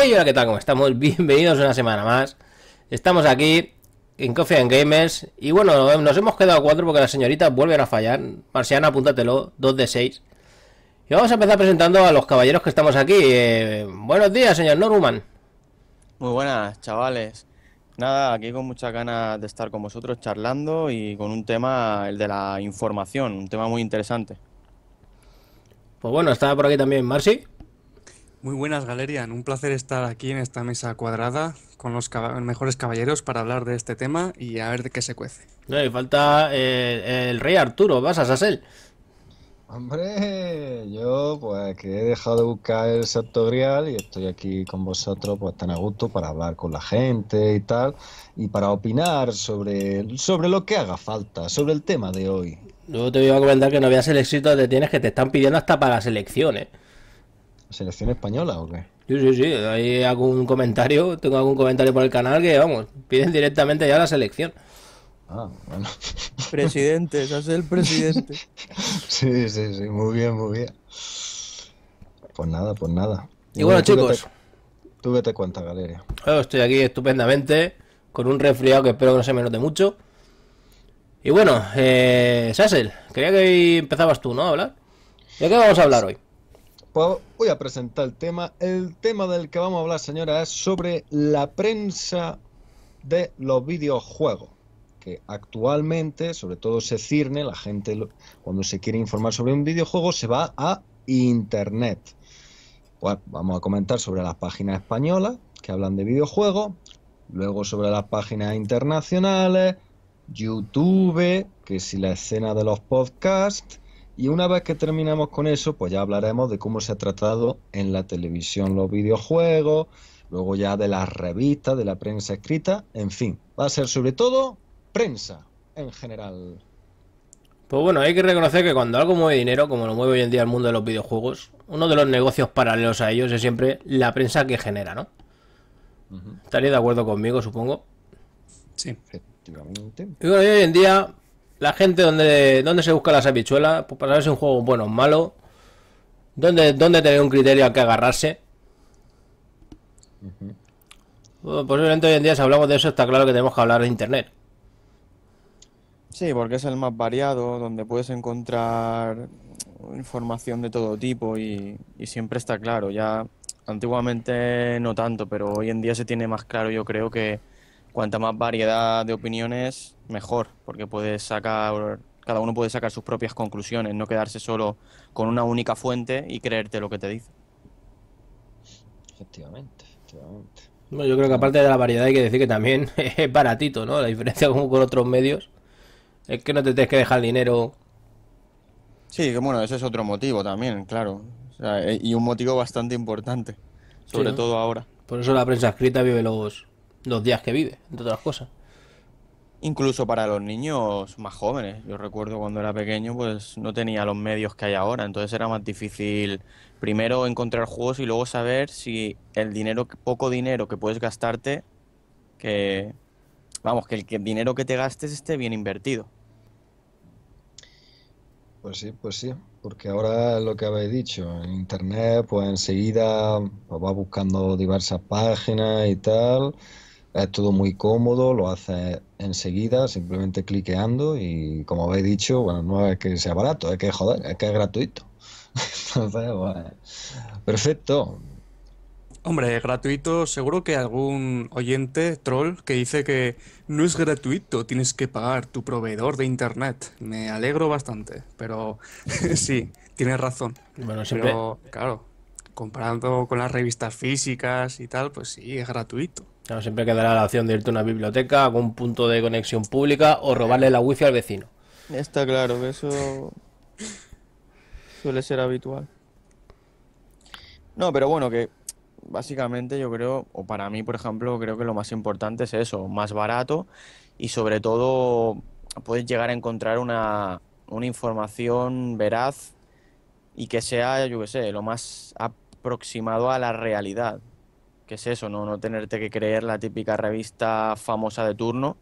Hey, hola, ¿qué tal? ¿Cómo estamos? Bienvenidos una semana más. Estamos aquí en Coffee and Gamers. Y bueno, nos hemos quedado cuatro porque las señoritas vuelven a fallar. Marciana, apúntatelo, 2 de 6. Y vamos a empezar presentando a los caballeros que estamos aquí. Eh, buenos días, señor Norman. Muy buenas, chavales. Nada, aquí con muchas ganas de estar con vosotros charlando y con un tema, el de la información, un tema muy interesante. Pues bueno, está por aquí también Marcy. Muy buenas, Galerian. Un placer estar aquí en esta mesa cuadrada con los mejores caballeros para hablar de este tema y a ver de qué se cuece. Y falta eh, el rey Arturo, vas a Sassel. Hombre, yo pues que he dejado de buscar el Santo Grial y estoy aquí con vosotros pues tan a gusto para hablar con la gente y tal y para opinar sobre, sobre lo que haga falta, sobre el tema de hoy. Luego te iba a comentar que no veas el éxito que tienes que te están pidiendo hasta para las elecciones. ¿Selección española o qué? Sí, sí, sí. Hay algún comentario, tengo algún comentario por el canal que, vamos, piden directamente ya la selección. Ah, bueno. Presidente, ese es el presidente. Sí, sí, sí, muy bien, muy bien. Pues nada, pues nada. Y bueno, ¿tú qué chicos, te- ¿Tú qué te cuentas, Galeria? yo estoy aquí estupendamente, con un resfriado que espero que no se me note mucho. Y bueno, eh, Sassel, quería que hoy empezabas tú, ¿no? A hablar. ¿De qué vamos a hablar hoy? Pues voy a presentar el tema. El tema del que vamos a hablar, señora, es sobre la prensa de los videojuegos. Que actualmente, sobre todo se cierne, la gente cuando se quiere informar sobre un videojuego se va a Internet. Pues vamos a comentar sobre las páginas españolas que hablan de videojuegos, luego sobre las páginas internacionales, YouTube, que si la escena de los podcasts, y una vez que terminamos con eso, pues ya hablaremos de cómo se ha tratado en la televisión los videojuegos, luego ya de las revistas, de la prensa escrita, en fin, va a ser sobre todo prensa en general. Pues bueno, hay que reconocer que cuando algo mueve dinero, como lo mueve hoy en día el mundo de los videojuegos, uno de los negocios paralelos a ellos es siempre la prensa que genera, ¿no? Estaría de acuerdo conmigo, supongo. Sí. Efectivamente. Y bueno, hoy en día, la gente donde, donde se busca las habichuelas, pues para saber si un juego bueno o malo, donde, donde tener un criterio al que agarrarse. Bueno, posiblemente hoy en día si hablamos de eso está claro que tenemos que hablar de internet. Sí, porque es el más variado, donde puedes encontrar información de todo tipo y, y siempre está claro. Ya antiguamente no tanto, pero hoy en día se tiene más claro, yo creo que cuanta más variedad de opiniones, mejor, porque puedes sacar, cada uno puede sacar sus propias conclusiones, no quedarse solo con una única fuente y creerte lo que te dice. Efectivamente, efectivamente. Bueno, yo creo que aparte de la variedad hay que decir que también es baratito, ¿no? La diferencia como con otros medios es que no te tienes que dejar dinero. Sí, que bueno, ese es otro motivo también, claro. O sea, e- y un motivo bastante importante, sobre ¿no? todo ahora. Por eso la prensa escrita vive los, los días que vive, entre otras cosas. Incluso para los niños más jóvenes. Yo recuerdo cuando era pequeño, pues no tenía los medios que hay ahora, entonces era más difícil primero encontrar juegos y luego saber si el dinero, poco dinero que puedes gastarte, que vamos, que el que- el dinero que te gastes esté bien invertido. Pues sí, pues sí, porque ahora es lo que habéis dicho, en internet pues enseguida pues, vas buscando diversas páginas y tal, es todo muy cómodo, lo haces enseguida, simplemente cliqueando y como habéis dicho, bueno, no es que sea barato, es que joder, es que es gratuito. Entonces, pues, perfecto. Hombre, gratuito, seguro que algún oyente troll que dice que no es gratuito, tienes que pagar tu proveedor de internet. Me alegro bastante, pero sí, tienes razón. Bueno, siempre, Pero claro, comparando con las revistas físicas y tal, pues sí, es gratuito. Siempre quedará la opción de irte a una biblioteca, algún punto de conexión pública o robarle la wifi al vecino. Está claro que eso suele ser habitual. No, pero bueno, que básicamente yo creo, o para mí, por ejemplo, creo que lo más importante es eso, más barato y sobre todo puedes llegar a encontrar una, una información veraz y que sea, yo qué sé, lo más aproximado a la realidad. Que es eso, no, no tenerte que creer la típica revista famosa de turno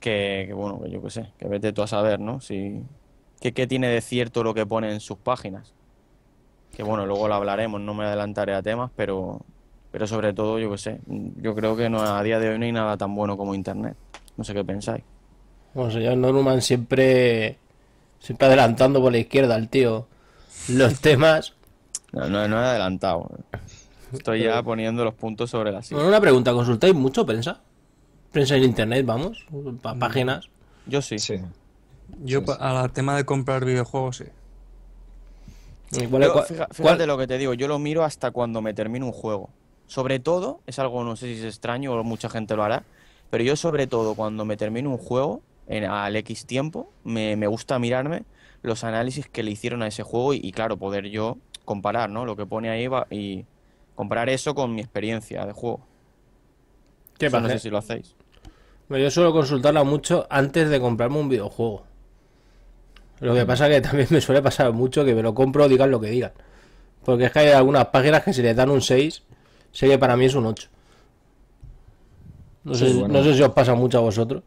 que, que, bueno, que yo qué sé, que vete tú a saber, ¿no? Si, que, qué tiene de cierto lo que pone en sus páginas. Que bueno, luego lo hablaremos, no me adelantaré a temas, pero Pero sobre todo, yo qué sé, yo creo que no, a día de hoy no hay nada tan bueno como Internet. No sé qué pensáis. Bueno, señor Norman siempre, siempre adelantando por la izquierda el tío los temas. No, no, no he adelantado. Estoy ya poniendo los puntos sobre la silla. Bueno, una pregunta, ¿consultáis mucho prensa? Prensa en internet, vamos, pa- páginas. Yo sí. Sí. Yo Sí, pa- a la tema de comprar videojuegos, sí. ¿Y cuál- Yo, cuál- fija- cuál- fíjate lo que te digo, yo lo miro hasta cuando me termino un juego. Sobre todo, es algo, no sé si es extraño o mucha gente lo hará, pero yo sobre todo cuando me termino un juego, en, al X tiempo, me, me gusta mirarme los análisis que le hicieron a ese juego y, y, claro, poder yo comparar, ¿no? Lo que pone ahí va- y comparar eso con mi experiencia de juego. ¿Qué Eso no pasa? sé si lo hacéis. Bueno, Yo suelo consultarla mucho antes de comprarme un videojuego. Lo que pasa que también me suele pasar mucho que me lo compro, digan lo que digan. Porque es que hay algunas páginas que si le dan un 6, sé que para mí es un 8. No, Sí, sé, bueno. no sé si os pasa mucho a vosotros.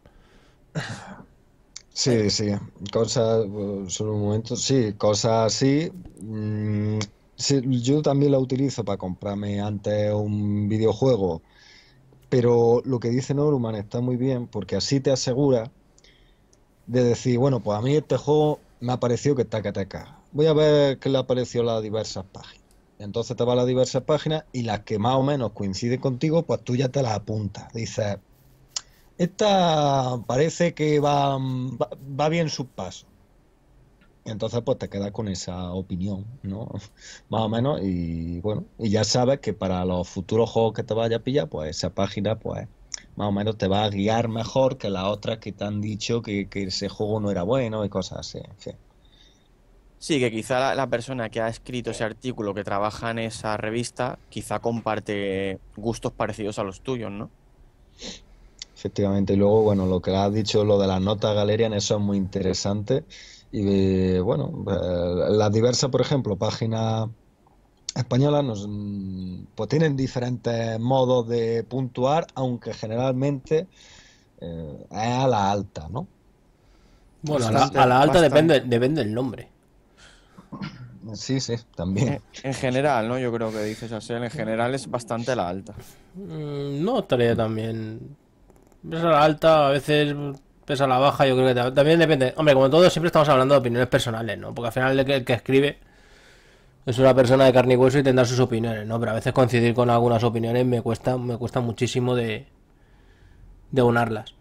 Sí, sí, cosas, solo un momento, sí, cosas así. mm, yo también la utilizo para comprarme antes un videojuego, pero lo que dice Norman está muy bien porque así te asegura de decir, bueno, pues a mí este juego me ha parecido que te caga. Voy a ver qué le ha parecido a las diversas páginas. Entonces te vas a las diversas páginas y las que más o menos coinciden contigo, pues tú ya te las apuntas. Dices, esta parece que va, va, va bien sus pasos. Entonces, pues te quedas con esa opinión, ¿no? Más o menos, y bueno, y ya sabes que para los futuros juegos que te vaya a pillar, pues esa página, pues más o menos te va a guiar mejor que las otras que te han dicho que, que ese juego no era bueno y cosas así. en fin. Sí, que quizá la, la persona que ha escrito ese artículo, que trabaja en esa revista, quizá comparte gustos parecidos a los tuyos, ¿no? Efectivamente, y luego, bueno, lo que has dicho, lo de las notas Galerian, eso es muy interesante. Y eh, bueno, eh, las diversas, por ejemplo, páginas españolas, nos, mm, pues tienen diferentes modos de puntuar, aunque generalmente eh, es a la alta, ¿no? Bueno, a la, Bastante, a la alta bastante. depende, depende del nombre. Sí, sí, también. En, en general, ¿no? Yo creo que dices así, en general es bastante la alta. Mm, No estaría también. Pesa la alta, a veces pesa la baja, yo creo que ta- también depende. Hombre, como todo, siempre estamos hablando de opiniones personales, ¿no? Porque al final el que, el que escribe es una persona de carne y hueso y tendrá sus opiniones, ¿no? Pero a veces coincidir con algunas opiniones me cuesta, me cuesta muchísimo de, de unarlas.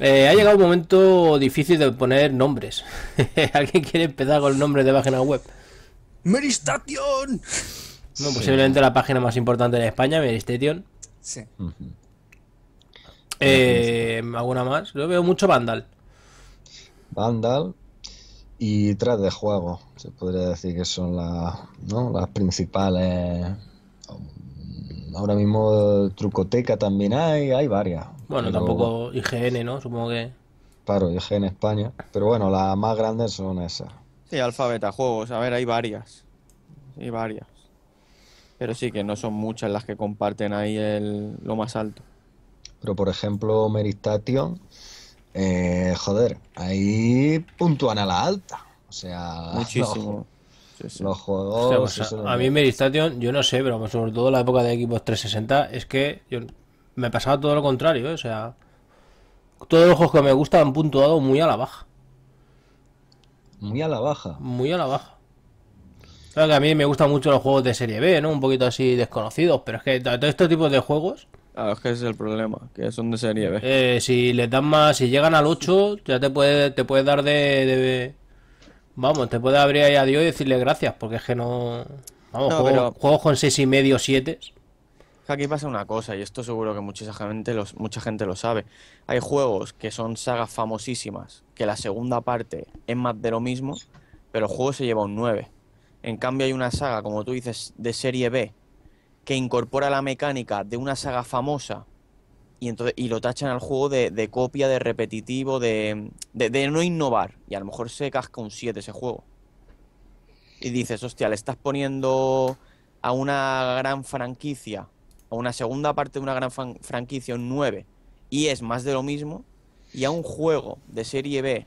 Eh, ha llegado un momento difícil de poner nombres. ¿Alguien quiere empezar con el nombre de página web? ¡Meristation! No, posiblemente la página más importante de España, Meristation. Sí. Ujú. Eh, ¿Alguna más? Yo veo mucho Vandal. Vandal y 3D Juegos, se podría decir que son las, ¿no? las principales. Ahora mismo Trucoteca también hay, hay varias. Bueno, pero- tampoco IGN, ¿no? Supongo que. Claro, en España. Pero bueno, las más grandes son esas. Sí, alfabeta, juegos, a ver, hay varias. Hay varias. Pero sí que no son muchas las que comparten ahí el, lo más alto. Pero por ejemplo, Meristation, eh, joder, ahí puntúan a la alta. O sea, Muchísimo. Sí, sí. Los, juegos. pues, eso a, a mí Meristation, yo no sé, pero sobre todo en la época de Xbox 360, es que yo, me pasaba todo lo contrario, ¿eh? O sea, todos los juegos que me gustan han puntuado muy a la baja. Muy a la baja. Muy a la baja. Claro que a mí me gustan mucho los juegos de serie B, ¿no? Un poquito así desconocidos, pero es que todo este tipo de juegos, Claro, es que ese es el problema, que son de serie B. eh, si les dan más, si llegan al 8, ya te puede, te puede dar de, de- Vamos, te puede abrir ahí a Dios y decirle gracias, porque es que no... Vamos, No, juegos, pero- juegos con seis y medio, 7. Que Aquí pasa una cosa, y esto seguro que mucha gente, los, mucha gente lo sabe. Hay juegos que son sagas famosísimas, que la segunda parte es más de lo mismo, pero el juego se lleva un 9. En cambio hay una saga, como tú dices, de serie B, que incorpora la mecánica de una saga famosa y, entonces, y lo tachan al juego de, de copia, de repetitivo, de, de, de no innovar. Y a lo mejor se casca un 7 ese juego. Y dices, hostia, le estás poniendo a una gran franquicia, a una segunda parte de una gran franquicia un 9, y es más de lo mismo, y a un juego de serie B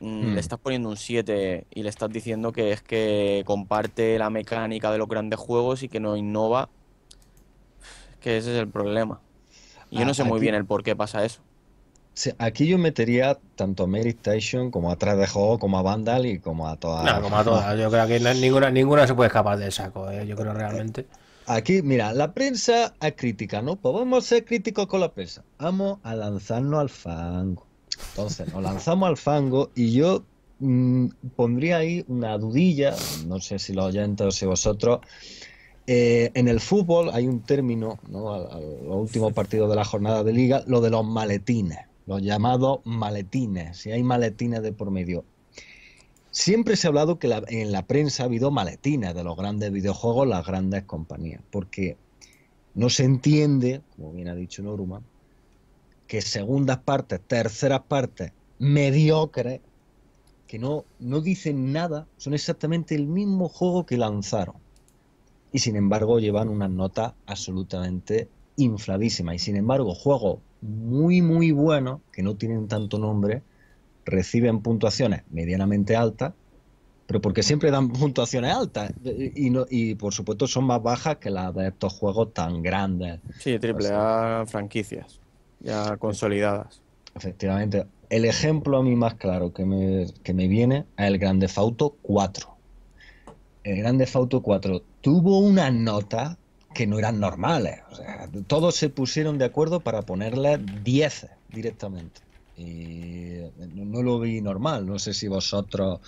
mm, le estás poniendo un 7 y le estás diciendo que es que comparte la mecánica de los grandes juegos y que no innova que ese es el problema. Y yo no Ah, sé muy bien el por qué pasa eso. Sí, aquí yo metería tanto a Mary Station como a 3D Juego, como a Vandal y como a todas. No, como a todas. Yo creo que no- ninguna, ninguna se puede escapar del saco, eh, yo creo realmente. Aquí, mira, la prensa es crítica, ¿no? Pues vamos a ser críticos con la prensa. Vamos a lanzarnos al fango. Entonces, nos lanzamos al fango y yo mm, pondría ahí una dudilla, no sé si los oyentes o si vosotros. eh, en el fútbol hay un término, ¿no? Los últimos partidos de la jornada de liga, lo de los maletines, los llamados maletines, si hay maletines de por medio. Siempre se ha hablado que en la prensa ha habido maletines de los grandes videojuegos, las grandes compañías, porque no se entiende, como bien ha dicho Noruma, que segundas partes, terceras partes, mediocres, que no, no dicen nada, son exactamente el mismo juego que lanzaron. Y sin embargo llevan unas notas absolutamente infladísimas. Y sin embargo, juegos muy, muy buenos, que no tienen tanto nombre, reciben puntuaciones medianamente altas, pero porque siempre dan puntuaciones altas. Y, no, y por supuesto son más bajas que las de estos juegos tan grandes. Sí, triple A franquicias ya consolidadas. Efectivamente. El ejemplo a mí más claro que me, que me viene es el Grande Auto 4. El Grande Auto 4 tuvo unas notas que no eran normales. O sea, todos se pusieron de acuerdo para ponerle 10 directamente. Y no, no lo vi normal. No sé si vosotros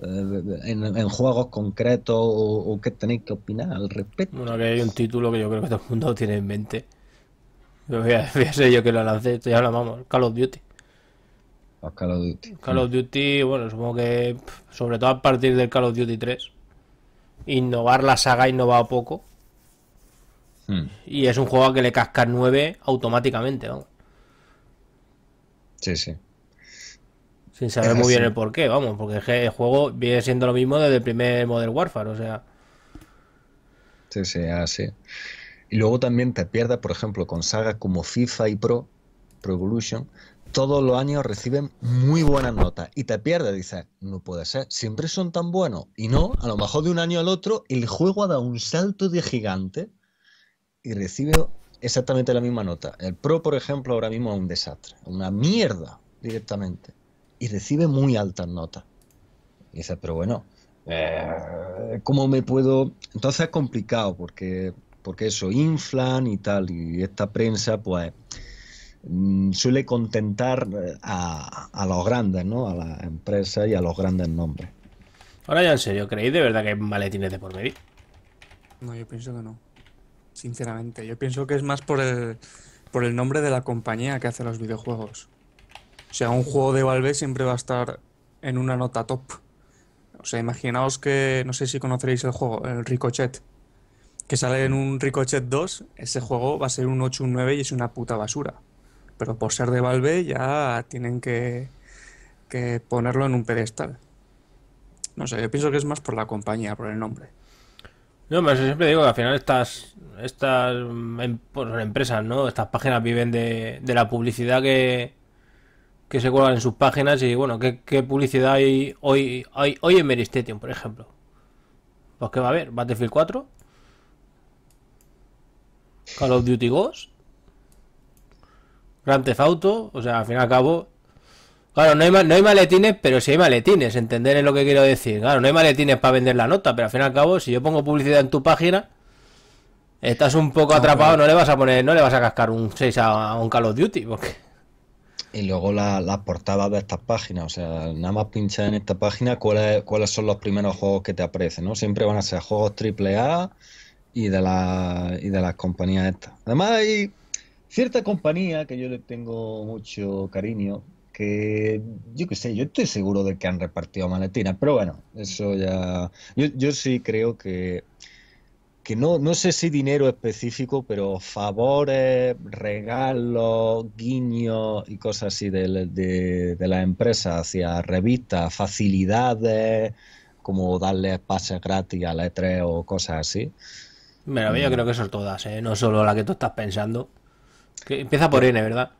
eh, en, en juegos concretos o, o qué tenéis que opinar al respecto. Bueno, que hay un título que yo creo que todo el mundo tiene en mente. Yo voy a, voy a ser yo que lo lancé, esto ya lo llamamos, Call of Duty. Los Call of Duty. Call of Duty, bueno, supongo que sobre todo a partir del Call of Duty 3, innovar la saga ha innovado poco. Hmm. Y es un juego al que le cascas 9 automáticamente, vamos. Sí, sí. Sin saber muy bien el porqué, vamos, porque el juego viene siendo lo mismo desde el primer Modern Warfare, o sea. Sí, sí, así. Y luego también te pierdes, por ejemplo, con sagas como FIFA y Pro, Pro Evolution, todos los años reciben muy buenas notas. Y te pierdes, dices, no puede ser, siempre son tan buenos. Y no, a lo mejor de un año al otro, el juego ha dado un salto de gigante y recibe exactamente la misma nota. El Pro, por ejemplo, ahora mismo es un desastre, una mierda directamente. Y recibe muy altas notas. Y dices, pero bueno, eh, ¿cómo me puedo...? Entonces es complicado porque, porque eso, inflan y tal, y esta prensa pues mm, suele contentar eh, a, a los grandes, ¿no? A las empresas y a los grandes nombres. Ahora ya en serio, ¿creéis de verdad que hay maletines de por medio? No, yo pienso que no. Sinceramente, yo pienso que es más por el, por el nombre de la compañía que hace los videojuegos. O sea, un juego de Valve siempre va a estar en una nota top. O sea, imaginaos que, no sé si conoceréis el juego, el Ricochet, que sale en un Ricochet 2, ese juego va a ser un 8, un 9 y es una puta basura. Pero por ser de Valve ya tienen que, que ponerlo en un pedestal. No sé, yo pienso que es más por la compañía, por el nombre. No, pero siempre digo que al final estas, estas pues, empresas, ¿no? Estas páginas viven de, de la publicidad que, que se cuelgan en sus páginas y bueno, ¿qué, qué publicidad hay hoy, hay hoy en Meristation, por ejemplo? Pues que va a haber Battlefield 4, Call of Duty Ghost, Grand Theft Auto, o sea, al fin y al cabo, claro, no hay, no hay maletines, pero sí hay maletines, entender es lo que quiero decir. Claro, no hay maletines para vender la nota, pero al fin y al cabo, si yo pongo publicidad en tu página, estás un poco atrapado, no le vas a poner, no le vas a cascar un 6 a, a un Call of Duty, porque Y luego la- las portadas de estas páginas, o sea, nada más pinchar en esta página cuáles, cuáles son los primeros juegos que te aparecen, ¿no? Siempre van a ser juegos AAA y de, la, y de las compañías estas. Además hay cierta compañía que yo le tengo mucho cariño, que yo qué sé, yo estoy seguro de que han repartido maletines, pero bueno, eso ya... Yo, yo sí creo que que no, no sé si dinero específico, pero favores, regalos, guiños y cosas así de, de, de la empresa hacia revistas, facilidades, como darles pases gratis a la E3 o cosas así. Bueno, yo creo que son todas, ¿eh? No solo la que tú estás pensando. Que empieza por N, ¿verdad?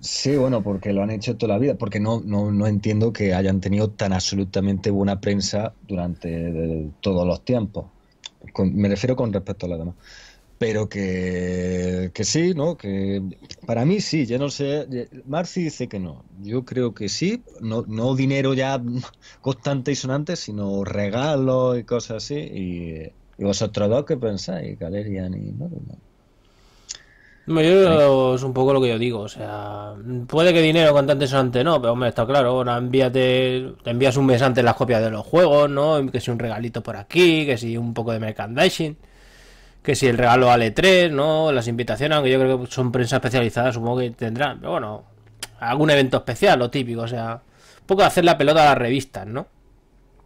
Sí, bueno, porque lo han hecho toda la vida, porque no, no, no entiendo que hayan tenido tan absolutamente buena prensa durante todos los tiempos. Con- me refiero con respecto a las demás. pero que, que sí, ¿no? Que para mí sí, yo no sé. Marci dice que no. Yo creo que sí. No, no dinero ya constante y sonante, sino regalos y cosas así. Y, y vosotros dos, ¿qué pensáis? Galerian y no, no. No, yo es un poco lo que yo digo, o sea, puede que dinero contante sonante no, pero hombre, está claro, ahora envíate, te envías un mes antes las copias de los juegos, ¿no? Que si un regalito por aquí, que si un poco de merchandising, que si el regalo vale 3, ¿no? Las invitaciones, aunque yo creo que son prensa especializada, supongo que tendrán, pero bueno, algún evento especial, lo típico, o sea, un poco hacer la pelota a las revistas, ¿no?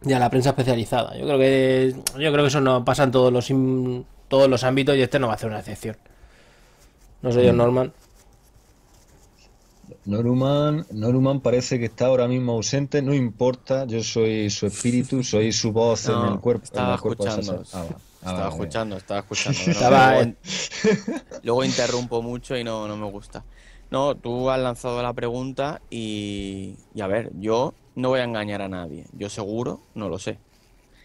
Y a la prensa especializada. Yo creo que yo creo que eso no pasa en todos los im- todos los ámbitos y este no va a ser una excepción. No sé yo, Norman. Noruman, Noruman parece que está ahora mismo ausente, no importa, yo soy su espíritu, soy su voz en No, el cuerpo. estaba en el cuerpo de esa escuchando. Ah, va. Ah, estaba escuchando, estaba escuchando. Estaba, luego, luego interrumpo mucho y no, no me gusta. No, tú has lanzado la pregunta y, y a ver, yo no voy a engañar a nadie. Yo seguro no lo sé.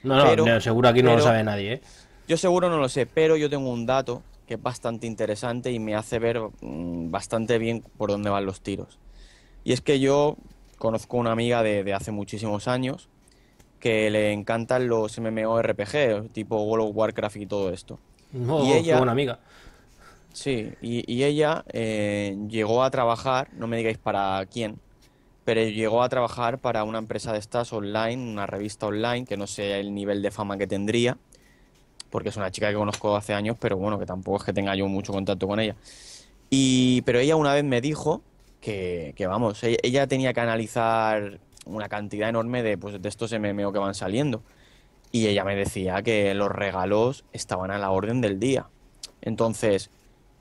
No, no, Pero- no, seguro aquí no lo sabe nadie, ¿eh? Yo seguro no lo sé, pero yo tengo un dato que es bastante interesante y me hace ver mm, bastante bien por dónde van los tiros. Y es que yo conozco una amiga de, de hace muchísimos años que le encantan los MMORPG, tipo World of Warcraft y todo esto. No, Y ella- buena amiga. Sí, y, y ella eh, llegó a trabajar, no me digáis para quién, pero llegó a trabajar para una empresa de estas online, una revista online, que no sé el nivel de fama que tendría, porque es una chica que conozco hace años, pero bueno, que tampoco es que tenga yo mucho contacto con ella. Y, pero ella una vez me dijo que, que vamos, ella, ella tenía que analizar una cantidad enorme de, pues, de estos MMO que van saliendo. Y ella me decía que los regalos estaban a la orden del día. Entonces,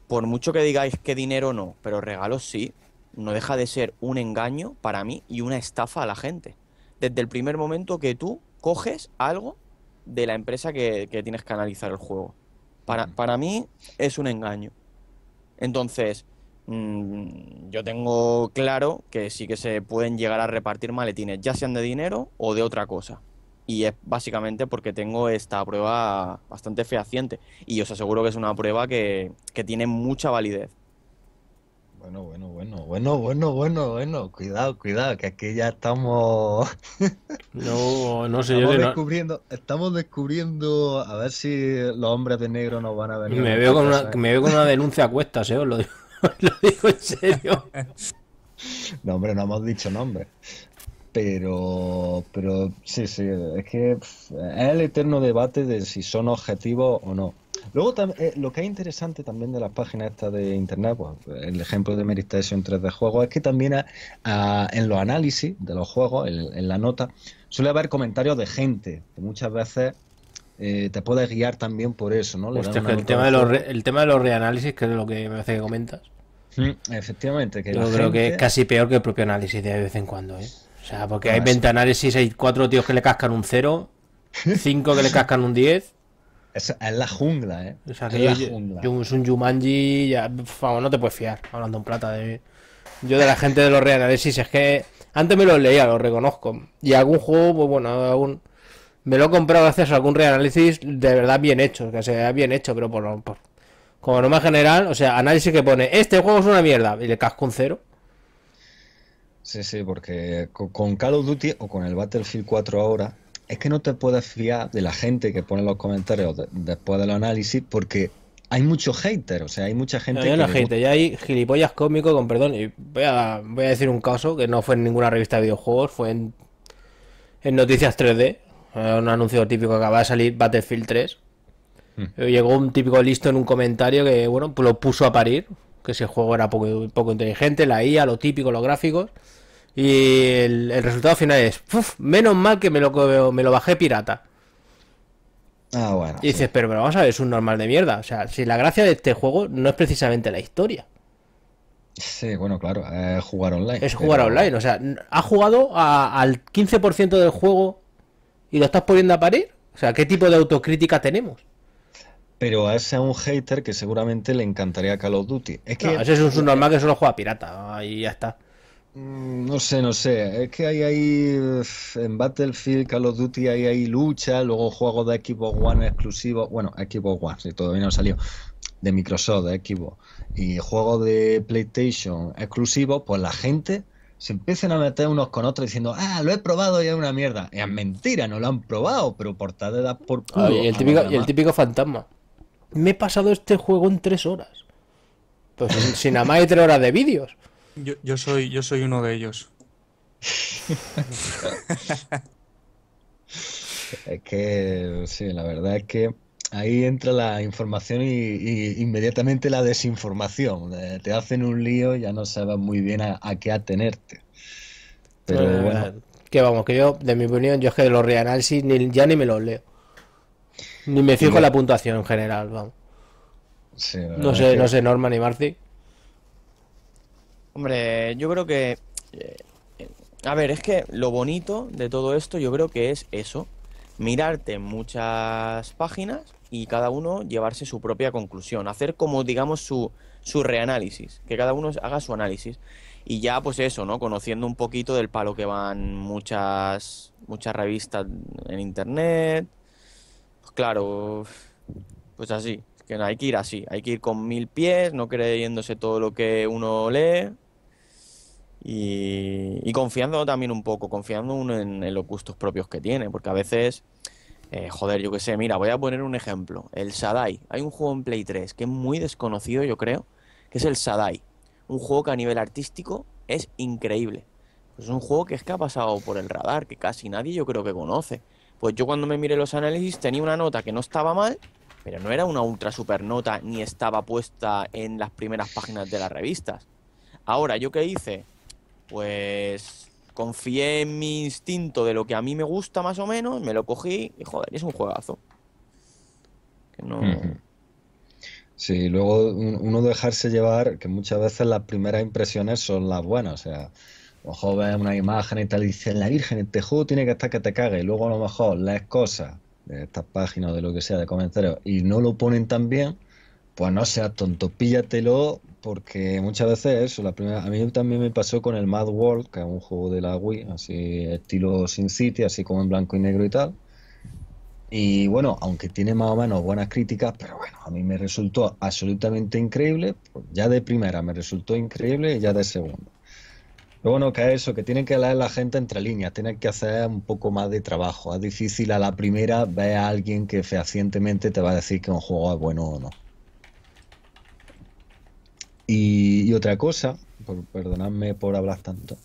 por mucho que digáis que dinero no, pero regalos sí, no deja de ser un engaño para mí y una estafa a la gente. Desde el primer momento que tú coges algo de la empresa que, que tienes que analizar el juego. Para, para mí es un engaño. Entonces, mm, yo tengo claro que sí que se pueden llegar a repartir maletines, ya sean de dinero o de otra cosa. Y es básicamente porque tengo esta prueba bastante fehaciente. Y os aseguro que es una prueba que, que tiene mucha validez. Bueno, bueno, bueno, bueno, bueno, bueno, bueno, cuidado, cuidado, que aquí ya estamos, No, no sé, yo estamos no- descubriendo, estamos descubriendo, a ver si los hombres de negro nos van a venir. me veo con una, me veo con una denuncia a cuestas, ¿eh? Os lo digo, os lo digo en serio. No, hombre, no hemos dicho nombre. Pero, pero sí, sí, es que es el eterno debate de si son objetivos o no. Luego, eh, lo que es interesante también de las páginas estas de internet, pues el ejemplo de Merit Station 3 de juegos, es que también a- a- en los análisis de los juegos, en, en la nota, suele haber comentarios de gente, que muchas veces eh, te puedes guiar también por eso, ¿no? Le Hostia, que el tema, de los juego. re- el tema de los reanálisis, que es lo que me hace que comentas, Mm, Efectivamente, que yo creo que es casi peor que el propio análisis de vez en cuando, ¿eh? O sea, porque hay Ah, 20 análisis, hay cuatro tíos que le cascan un 0, cinco que le cascan un 10. Es, es la jungla, ¿eh? O sea, Es que la yo- jungla. yo- es un Jumanji, ya, vamos, no te puedes fiar, hablando en plata de... Yo de la gente de los reanálisis es que antes me los leía, los reconozco. Y algún juego, pues bueno, algún... me lo he comprado gracias a algún reanálisis de verdad bien hecho, que sea bien hecho, pero por, por- como norma general, o sea, análisis que pone, este juego es una mierda, y le casco un cero. Sí, sí, porque co- con Call of Duty o con el Battlefield 4 ahora, es que no te puedes fiar de la gente que pone los comentarios de- después del análisis porque hay muchos haters, o sea, hay mucha gente No, que no le gente, ya hay gilipollas cómicos, con perdón, y voy a, voy a decir un caso que no fue en ninguna revista de videojuegos, fue en, en Noticias 3D, eh, un anuncio típico que acaba de salir Battlefield 3. Hmm. Llegó un típico listo en un comentario que, bueno, lo puso a parir, que el juego era poco, poco inteligente, la IA, lo típico, los gráficos. Y el, el resultado final es, "Uf, menos mal que me lo, me lo bajé pirata. Ah, bueno. Y dices, pero, pero vamos a ver, es un normal de mierda. O sea, si la gracia de este juego no es precisamente la historia. Sí, bueno, claro, es jugar online. Es jugar pero- online. O sea, ha jugado a- al 15% del juego y lo estás poniendo a parir. O sea, ¿qué tipo de autocrítica tenemos? Pero a ese es un hater que seguramente le encantaría Call of Duty. Es que, No, ese es un subnormal que solo juega pirata. Y ya está. Mm, no sé, no sé, es que hay ahí, en Battlefield, Call of Duty, hay ahí lucha, luego juegos de Xbox One exclusivos, bueno, Xbox One, si todavía no salió. de Microsoft, de Xbox, y juegos de PlayStation exclusivos, pues la gente se empiezan a meter unos con otros diciendo, ah, lo he probado y es una mierda. Es mentira, no lo han probado, pero por tal de dar por culo. Ah, y, el a típico, y el típico fantasma. Me he pasado este juego en tres horas. Pues si- si nada más hay tres horas de vídeos. Yo, yo soy, yo soy uno de ellos. Es que, sí, la verdad es que ahí entra la información y, y inmediatamente la desinformación. Eh, Te hacen un lío y ya no sabes muy bien a, a qué atenerte. Pero Eh, bueno, Que vamos, que yo, de mi opinión, yo es que de los reanálisis ni, ya ni me los leo. Ni me fijo en la puntuación en general, vamos. sí, No sé, no sé, Norma ni Marci. Hombre, yo creo que... eh, a ver, es que lo bonito de todo esto yo creo que es eso. Mirarte muchas páginas y cada uno llevarse su propia conclusión. Hacer como, digamos, su, su reanálisis. Que cada uno haga su análisis. Y ya, pues eso, ¿no? Conociendo un poquito del palo que van muchas, muchas revistas en internet. Pues claro, pues así. Que hay que ir así. Hay que ir con mil pies, no creyéndose todo lo que uno lee. Y, y confiando también un poco, confiando uno en, los gustos propios que tiene, porque a veces, eh, joder, yo qué sé, mira, voy a poner un ejemplo, el Sadai. Hay un juego en Play 3 que es muy desconocido, yo creo, que es el Sadai. Un juego que a nivel artístico es increíble. Pues es un juego que es que ha pasado por el radar, que casi nadie yo creo que conoce. Pues yo cuando me miré los análisis tenía una nota que no estaba mal, pero no era una ultra super nota ni estaba puesta en las primeras páginas de las revistas. Ahora, ¿yo qué hice? Pues confié en mi instinto de lo que a mí me gusta más o menos, me lo cogí y joder, es un juegazo. Que no... Sí, luego un- uno dejarse llevar, que muchas veces las primeras impresiones son las buenas, o sea, ojo, ves una imagen y tal, y dices, la Virgen, este juego tiene que estar que te cague, y luego a lo mejor lees cosas de estas páginas o de lo que sea, de comentarios, y no lo ponen tan bien, pues no seas tonto, píllatelo, porque muchas veces eso, la primera, a mí también me pasó con el Mad World, que es un juego de la Wii, así estilo Sin City, así como en blanco y negro y tal. Y bueno, aunque tiene más o menos buenas críticas, pero bueno, a mí me resultó absolutamente increíble. pues Ya de primera me resultó increíble y ya de segunda. Pero bueno, que es eso, que tienen que leer la gente entre líneas, tienen que hacer un poco más de trabajo. Es difícil a la primera ver a alguien que fehacientemente te va a decir que un juego es bueno o no. Y, y otra cosa, por, perdonadme por hablar tanto,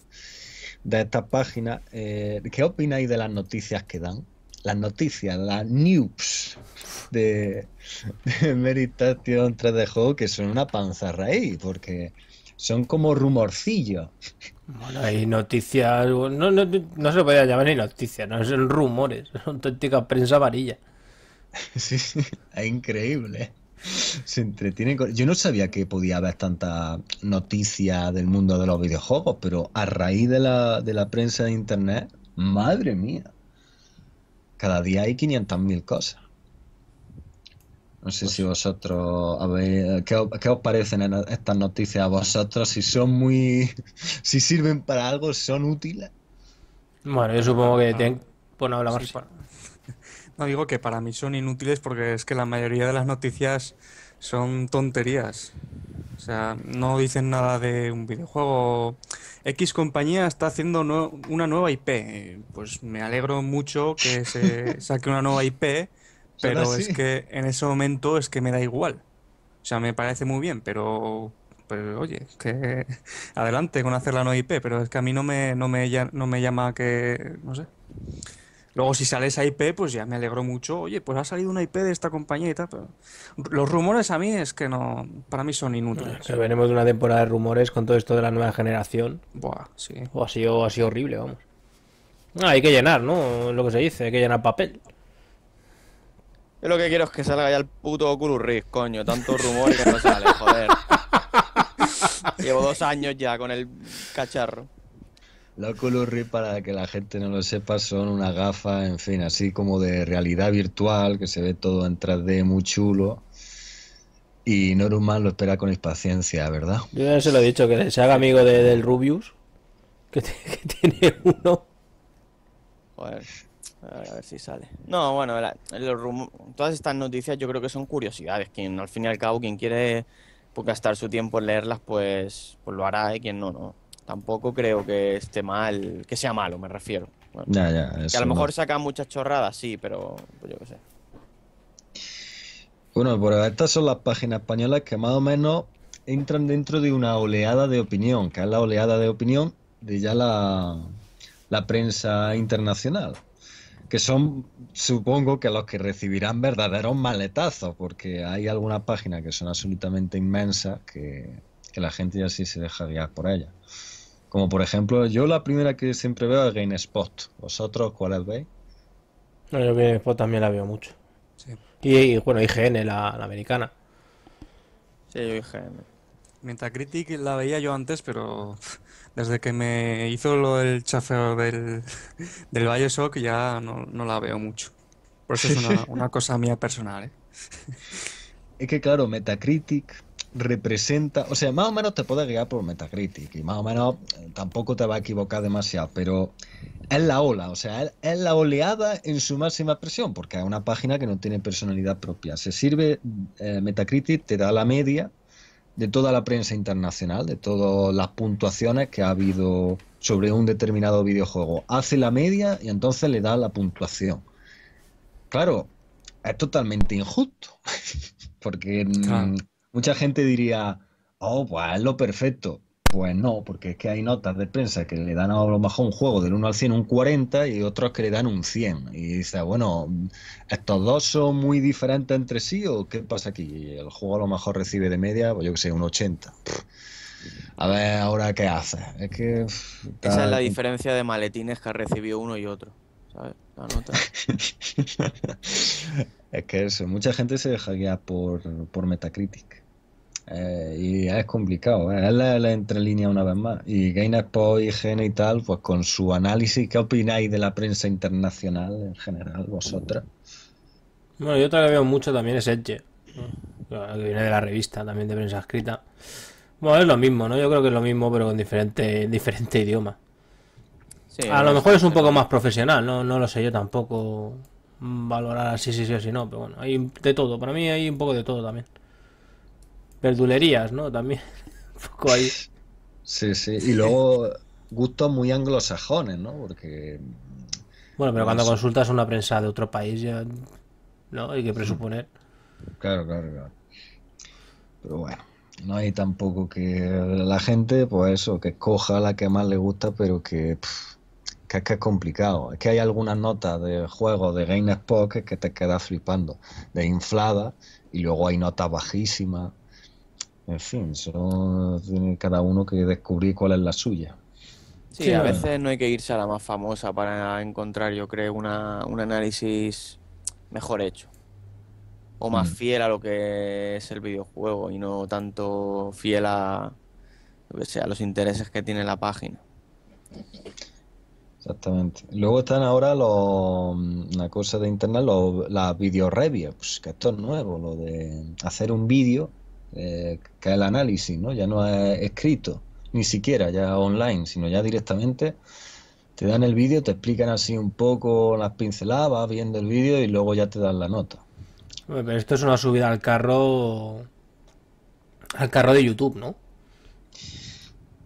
de estas páginas, eh, ¿qué opináis de las noticias que dan? Las noticias, las news de, de Meditation 3D Juego, que son una panza raíz, porque son como rumorcillos. Bueno, hay noticias. No, no, no se lo podía llamar ni noticias, no son rumores, son auténtica prensa varilla. Sí, sí, es increíble. Se entretienen con- Yo no sabía que podía haber tanta noticia del mundo de los videojuegos, pero a raíz de la, de la prensa de internet, madre mía. Cada día hay 500.000 cosas. No sé si vosotros habéis, ¿qué, os- qué os parecen en estas noticias a vosotros? Si son muy, si sirven para algo, son útiles. Bueno, yo supongo que tienen. Bueno, habla Sí, Marci. para- No digo que para mí son inútiles porque es que la mayoría de las noticias son tonterías. O sea, no dicen nada de un videojuego. X compañía está haciendo nue- una nueva IP. Pues me alegro mucho que se saque una nueva IP, pero es que en ese momento es que me da igual. O sea, me parece muy bien, pero, pero oye, que adelante con hacer la nueva IP, pero es que a mí no me, no me, no me llama que, no sé. Luego si sale esa IP, pues ya me alegro mucho. Oye, pues ha salido una IP de esta compañía y tal, pero los rumores a mí es que no, para mí son inútiles. Que venimos de una temporada de rumores con todo esto de la nueva generación. Buah, sí. O ha sido, ha sido horrible, vamos. Ah, hay que llenar, ¿no? Lo que se dice, hay que llenar papel. Yo lo que quiero es que salga ya el puto Oculus Rift, coño. Tanto rumor que no sale, joder. Llevo dos años ya con el cacharro. Los Oculus Rift, para que la gente no lo sepa, son unas gafas, en fin, así como de realidad virtual, que se ve todo en 3D muy chulo. Y Norman lo espera con impaciencia, ¿verdad? Yo ya se lo he dicho, que se haga amigo de- del Rubius, que, te- que tiene uno. Joder. A ver, a ver si sale. No, bueno, la- los todas estas noticias yo creo que son curiosidades. Quien al fin y al cabo, quien quiere pues, gastar su tiempo en leerlas, pues, pues lo hará y quien no, no. Tampoco creo que esté mal, que sea malo, me refiero. Bueno, Ya, ya. que a lo no. mejor sacan muchas chorradas, sí, pero pues yo qué sé. Bueno, pues estas son las páginas españolas que más o menos entran dentro de una oleada de opinión, que es la oleada de opinión de ya la, la prensa internacional. Que son, supongo que los que recibirán verdaderos maletazos, porque hay algunas páginas que son absolutamente inmensas que, que la gente ya sí se deja guiar por ellas. Como por ejemplo, yo la primera que siempre veo es GameSpot. ¿Vosotros cuáles veis? No, yo que Spot también la veo mucho. Sí. Y, y, bueno, IGN, la, la americana. Sí, yo dije. Metacritic la veía yo antes, pero desde que me hizo lo del chafeo del, del Bioshock ya no, no la veo mucho. Por eso es una, una cosa mía personal, ¿eh? Es que claro, Metacritic representa, o sea, más o menos te puedes guiar por Metacritic y más o menos eh, tampoco te va a equivocar demasiado, pero es la ola, o sea, es, la oleada en su máxima expresión, porque es una página que no tiene personalidad propia. Se sirve, eh, Metacritic te da la media de toda la prensa internacional, de todas las puntuaciones que ha habido sobre un determinado videojuego. Hace la media y entonces le da la puntuación. Claro, es totalmente injusto, porque mm. Mucha gente diría, oh, pues es lo perfecto. Pues no, porque es que hay notas de prensa que le dan a lo mejor un juego del 1 al 100 un 40 y otros que le dan un 100. Y dice, bueno, ¿estos dos son muy diferentes entre sí o qué pasa aquí? El juego a lo mejor recibe de media, pues yo que sé, un 80. Pff. A ver, ahora qué hace. Es que... pff, Esa es la diferencia de maletines que ha recibido uno y otro. ¿Sabes? La nota. Es que eso, mucha gente se deja guiar por, por Metacritic. Eh, y es complicado, ¿eh? es la, la entrelínea una vez más. Y GameSpot, IGN y tal, pues con su análisis, ¿qué opináis de la prensa internacional en general, vosotras? Bueno, yo otra que veo mucho también es Edge, ¿no? que viene de la revista, también de prensa escrita. Bueno, es lo mismo, ¿no? Yo creo que es lo mismo, pero con diferente, diferente idioma. Sí, A lo mejor es un poco más profesional, no, no lo sé yo tampoco valorar así sí sí o sí no, pero bueno, hay de todo, para mí hay un poco de todo también. Verdulerías, ¿no? También. Un poco ahí. Sí, sí. Y luego gustos muy anglosajones, ¿no? Porque... Bueno, pero cuando consultas una prensa de otro país ya, ¿no? Hay que presuponer. Claro, claro, claro. Pero bueno, no hay tampoco que la gente, pues eso, que escoja la que más le gusta, pero que, pff, que es que es complicado. Es que hay algunas notas de juegos de GameSpot que te quedas flipando, de inflada, y luego hay notas bajísimas. En fin, tiene cada uno que descubrir cuál es la suya. Sí, Sí, a bueno. veces no hay que irse a la más famosa para encontrar, yo creo, una, un análisis mejor hecho. O más Mm. fiel a lo que es el videojuego y no tanto fiel a, que los intereses que tiene la página. Exactamente. Luego están ahora los, una cosa de internet, los, las video reviews, pues, que esto es nuevo, lo de hacer un vídeo, eh, que es el análisis, ¿no? Ya no es escrito, ni siquiera ya online, sino ya directamente te dan el vídeo, te explican así un poco las pinceladas, vas viendo el vídeo y luego ya te dan la nota. Pero esto es una subida al carro. Al carro de YouTube, ¿no?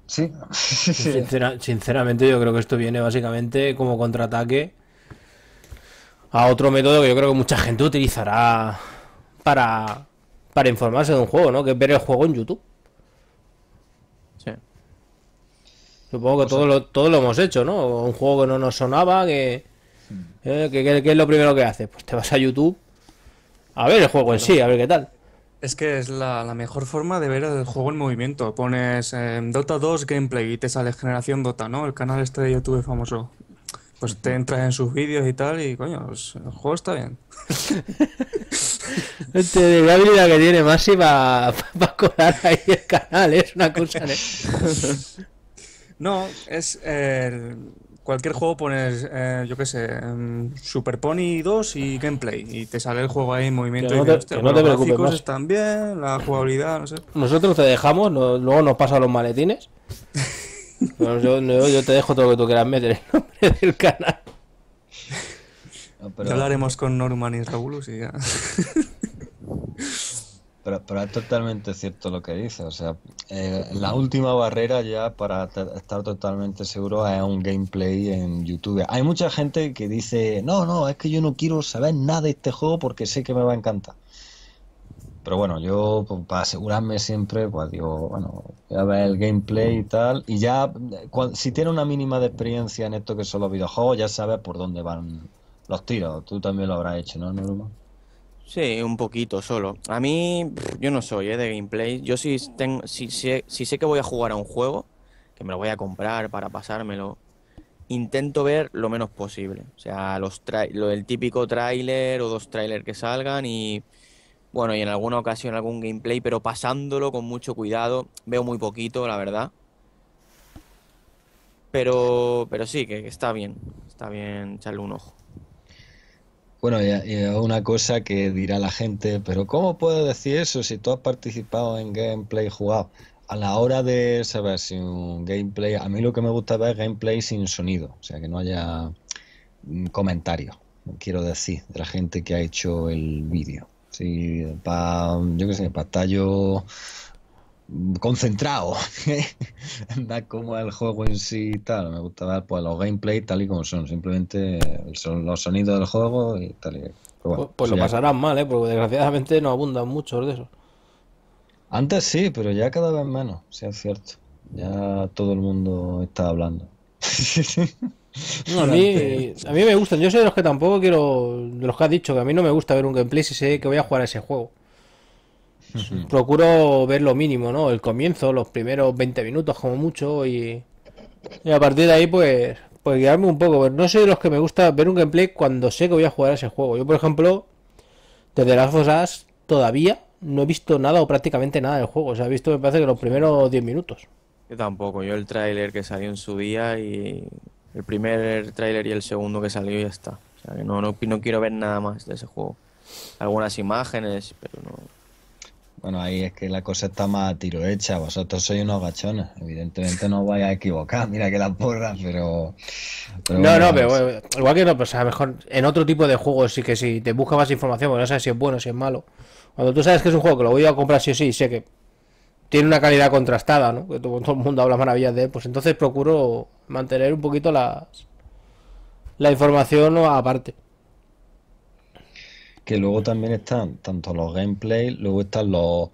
Sí, Sincera- sinceramente, yo creo que esto viene básicamente como contraataque a otro método que yo creo que mucha gente utilizará para, para informarse de un juego, ¿no? Que es ver el juego en YouTube. Sí. Supongo que todo lo, todo lo hemos hecho, ¿no? Un juego que no nos sonaba, que, eh, que, que- que es lo primero que haces. Pues te vas a YouTube a ver el juego en sí, a ver qué tal. Es que es la, la mejor forma de ver el juego en movimiento. Pones eh, Dota 2 gameplay y te sale Generación Dota, ¿no? El canal este de YouTube famoso. Pues te entras en sus vídeos y tal y coño, pues, el juego está bien. Este la habilidad que tiene Masi para colar ahí el canal, es una cosa. ¿eh? No, es eh, cualquier juego pones, eh, yo qué sé, em, Super Pony 2 y gameplay y te sale el juego ahí en movimiento Que y no dices, te- "Hostia, que pues no te los preocupes, gráficos están bien, la jugabilidad, no sé. Nosotros te dejamos, no- luego nos pasan los maletines. Bueno, yo, yo- yo te dejo todo lo que tú quieras meter el nombre del canal. pero, Ya hablaremos con Norman y Regulus y ya. pero, pero es totalmente cierto lo que dice. O sea, eh, la última barrera ya para estar totalmente seguro es un gameplay en YouTube. Hay mucha gente que dice, no, no, es que yo no quiero saber nada de este juego porque sé que me va a encantar. Pero bueno, yo pues, para asegurarme siempre, pues digo, bueno, voy a ver el gameplay y tal. Y ya, si tiene una mínima de experiencia en esto que son los videojuegos, ya sabes por dónde van los tiros. Tú también lo habrás hecho, ¿no, Norma? Sí, un poquito solo. A mí, yo no soy, eh, de gameplay. Yo sí, tengo, si, si, si sé que voy a jugar a un juego, que me lo voy a comprar para pasármelo, intento ver lo menos posible. O sea, los lo del típico tráiler o dos tráiler que salgan y, bueno, y en alguna ocasión algún gameplay, pero pasándolo con mucho cuidado. Veo muy poquito, la verdad. Pero, pero sí, que, está bien. Está bien echarle un ojo. Bueno, y, una cosa que dirá la gente, pero ¿cómo puedes decir eso si tú has participado en gameplay jugado? A la hora de saber si un gameplay, a mí lo que me gusta ver es gameplay sin sonido, o sea, que no haya mm, comentarios, quiero decir, de la gente que ha hecho el vídeo. Sí, para, yo qué sé, para estar yo mm, concentrado cómo es el juego en sí y tal. Me gusta ver pues, los gameplay tal y como son, simplemente son los sonidos del juego y tal. Y, pero bueno, Pues, pues eso lo ya- pasarán mal, ¿eh? Porque desgraciadamente no abundan muchos de esos. Antes sí, pero ya cada vez menos, sí es cierto. Ya todo el mundo está hablando. No, a mí, a mí me gustan. Yo soy de los que tampoco quiero. De los que has dicho, que a mí no me gusta ver un gameplay si sé que voy a jugar a ese juego. Procuro ver lo mínimo, ¿no? El comienzo, los primeros 20 minutos como mucho y, y a partir de ahí pues pues guiarme un poco. Pero no soy de los que me gusta ver un gameplay cuando sé que voy a jugar a ese juego. Yo, por ejemplo, desde las of Us todavía no he visto nada o prácticamente nada del juego. O sea, he visto me parece que los primeros 10 minutos. Yo tampoco, yo el tráiler que salió en su día y el primer tráiler y el segundo que salió y ya está. O sea que no, no, no quiero ver nada más de ese juego. Algunas imágenes, pero no. Bueno, ahí es que la cosa está más a tiro hecha. Vosotros sois unos gachones. Evidentemente no os vais a equivocar. Mira que la porra, pero. pero No, bueno, no, pero bueno, igual que no, pues a lo mejor en otro tipo de juegos sí que si te busca más información, porque no sabes si es bueno o si es malo. Cuando tú sabes que es un juego que lo voy a comprar sí o sí, sé que tiene una calidad contrastada, ¿no? Que todo, el mundo habla maravillas de él, pues entonces procuro mantener un poquito las, la información aparte. que luego también están tanto los gameplays, luego están los.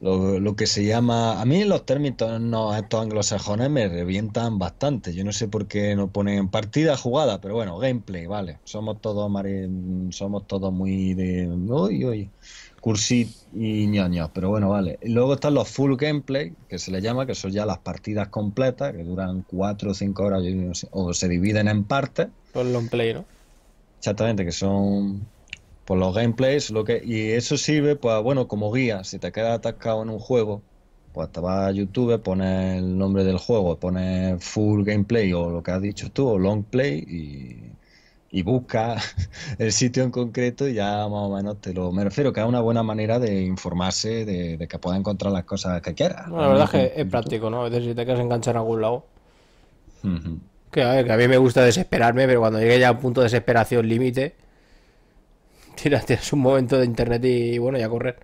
Lo, que se llama. A mí los términos no, estos anglosajones me revientan bastante. Yo no sé por qué no ponen partida jugada, pero bueno, gameplay, vale. Somos todos mari- somos todos muy de. Uy, uy. Cursit y ñoños, pero bueno, vale. Y luego están los full gameplay, que se le llama, que son ya las partidas completas, que duran 4 o 5 horas, o se dividen en partes. Por el long play, ¿no? Exactamente, que son por los gameplays, lo que y eso sirve pues bueno como guía, si te quedas atascado en un juego, pues te vas a YouTube, pones el nombre del juego, pones full gameplay o lo que has dicho tú, o long play y, y buscas el sitio en concreto y ya más o menos te lo... Me refiero que es una buena manera de informarse, de, de que puedas encontrar las cosas que quieras. No, la verdad es que es práctico, ¿no? A veces si te quedas enganchado en algún lado. Ujú. Que a ver, que a mí me gusta desesperarme, pero cuando llegue ya a un punto de desesperación límite, tira, tienes un momento de internet y bueno, ya correr.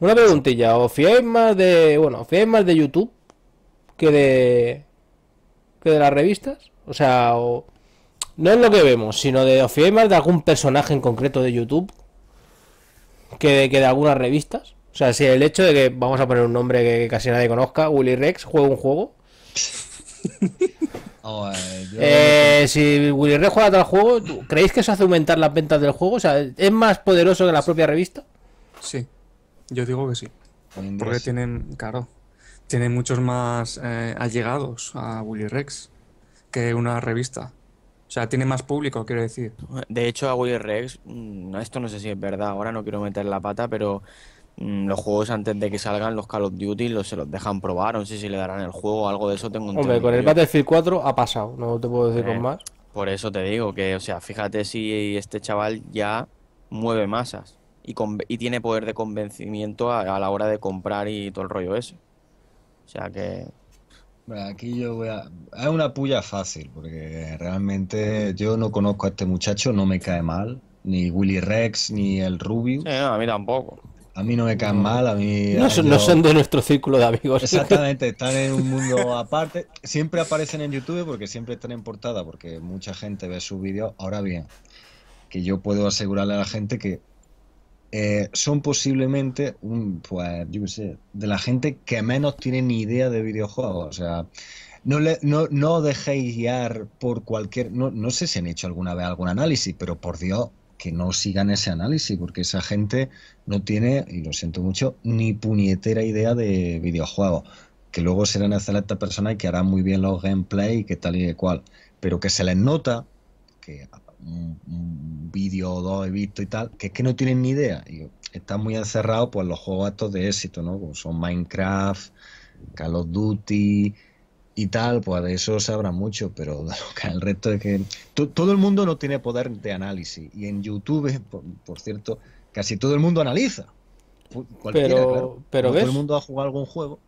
Una preguntilla, ¿os fiáis más de, bueno, os fiáis más de YouTube que de que de las revistas? O sea, o- no es lo que vemos, sino de os más de algún personaje en concreto de YouTube que de, que de algunas revistas. O sea, si el hecho de que vamos a poner un nombre que casi nadie conozca, Willy Rex juega un juego, Oh, eh, yo- Eh, si Willy Rex juega tal juego, ¿tú- ¿creéis que eso hace aumentar las ventas del juego? O sea, ¿es más poderoso que la propia revista? Sí, yo digo que sí. Porque tienen, claro, tienen muchos más eh, allegados a Willy Rex que una revista. O sea, tiene más público, quiero decir. De hecho, a Willy Rex, mm, esto no sé si es verdad, ahora no quiero meter la pata, pero mm, los juegos antes de que salgan, los Call of Duty, los, se los dejan probar, no sé si le darán el juego, algo de eso tengo Hombre, entendido con el. Battlefield 4 ha pasado, no te puedo decir Eh, con más. Por eso te digo que, o sea, fíjate si este chaval ya mueve masas y, y tiene poder de convencimiento a, a la hora de comprar y todo el rollo ese. O sea que Bueno, Aquí yo voy a... Es una puya fácil, porque realmente yo no conozco a este muchacho, no me cae mal, ni Willy Rex, ni el. Sí, no, a mí tampoco. A mí no me caen mal, a mí... No, son- no yo- son de nuestro círculo de amigos. Exactamente, están en un mundo aparte. Siempre aparecen en YouTube porque siempre están en portada, porque mucha gente ve sus vídeos. Ahora bien, que yo puedo asegurarle a la gente que eh, son posiblemente, un, pues, yo qué sé, de la gente que menos tiene ni idea de videojuegos. O sea, no, le, no, no dejéis guiar por cualquier... No, no sé si han hecho alguna vez algún análisis, pero por Dios, que no sigan ese análisis, porque esa gente no tiene, y lo siento mucho, ni puñetera idea de videojuegos. Que luego serán excelentes personas y que harán muy bien los gameplay y que tal y que cual. Pero que se les nota, que un, un vídeo o dos he visto y tal, que es que no tienen ni idea. Y están muy encerrados pues los juegos estos de éxito, ¿no? Como son Minecraft, Call of Duty y tal, pues de eso sabrán mucho, pero el resto es que to- todo el mundo no tiene poder de análisis. Y en YouTube, por, por cierto, casi todo el mundo analiza. Cualquiera, Pero- claro. pero ¿ves? todo el mundo ha jugado algún juego.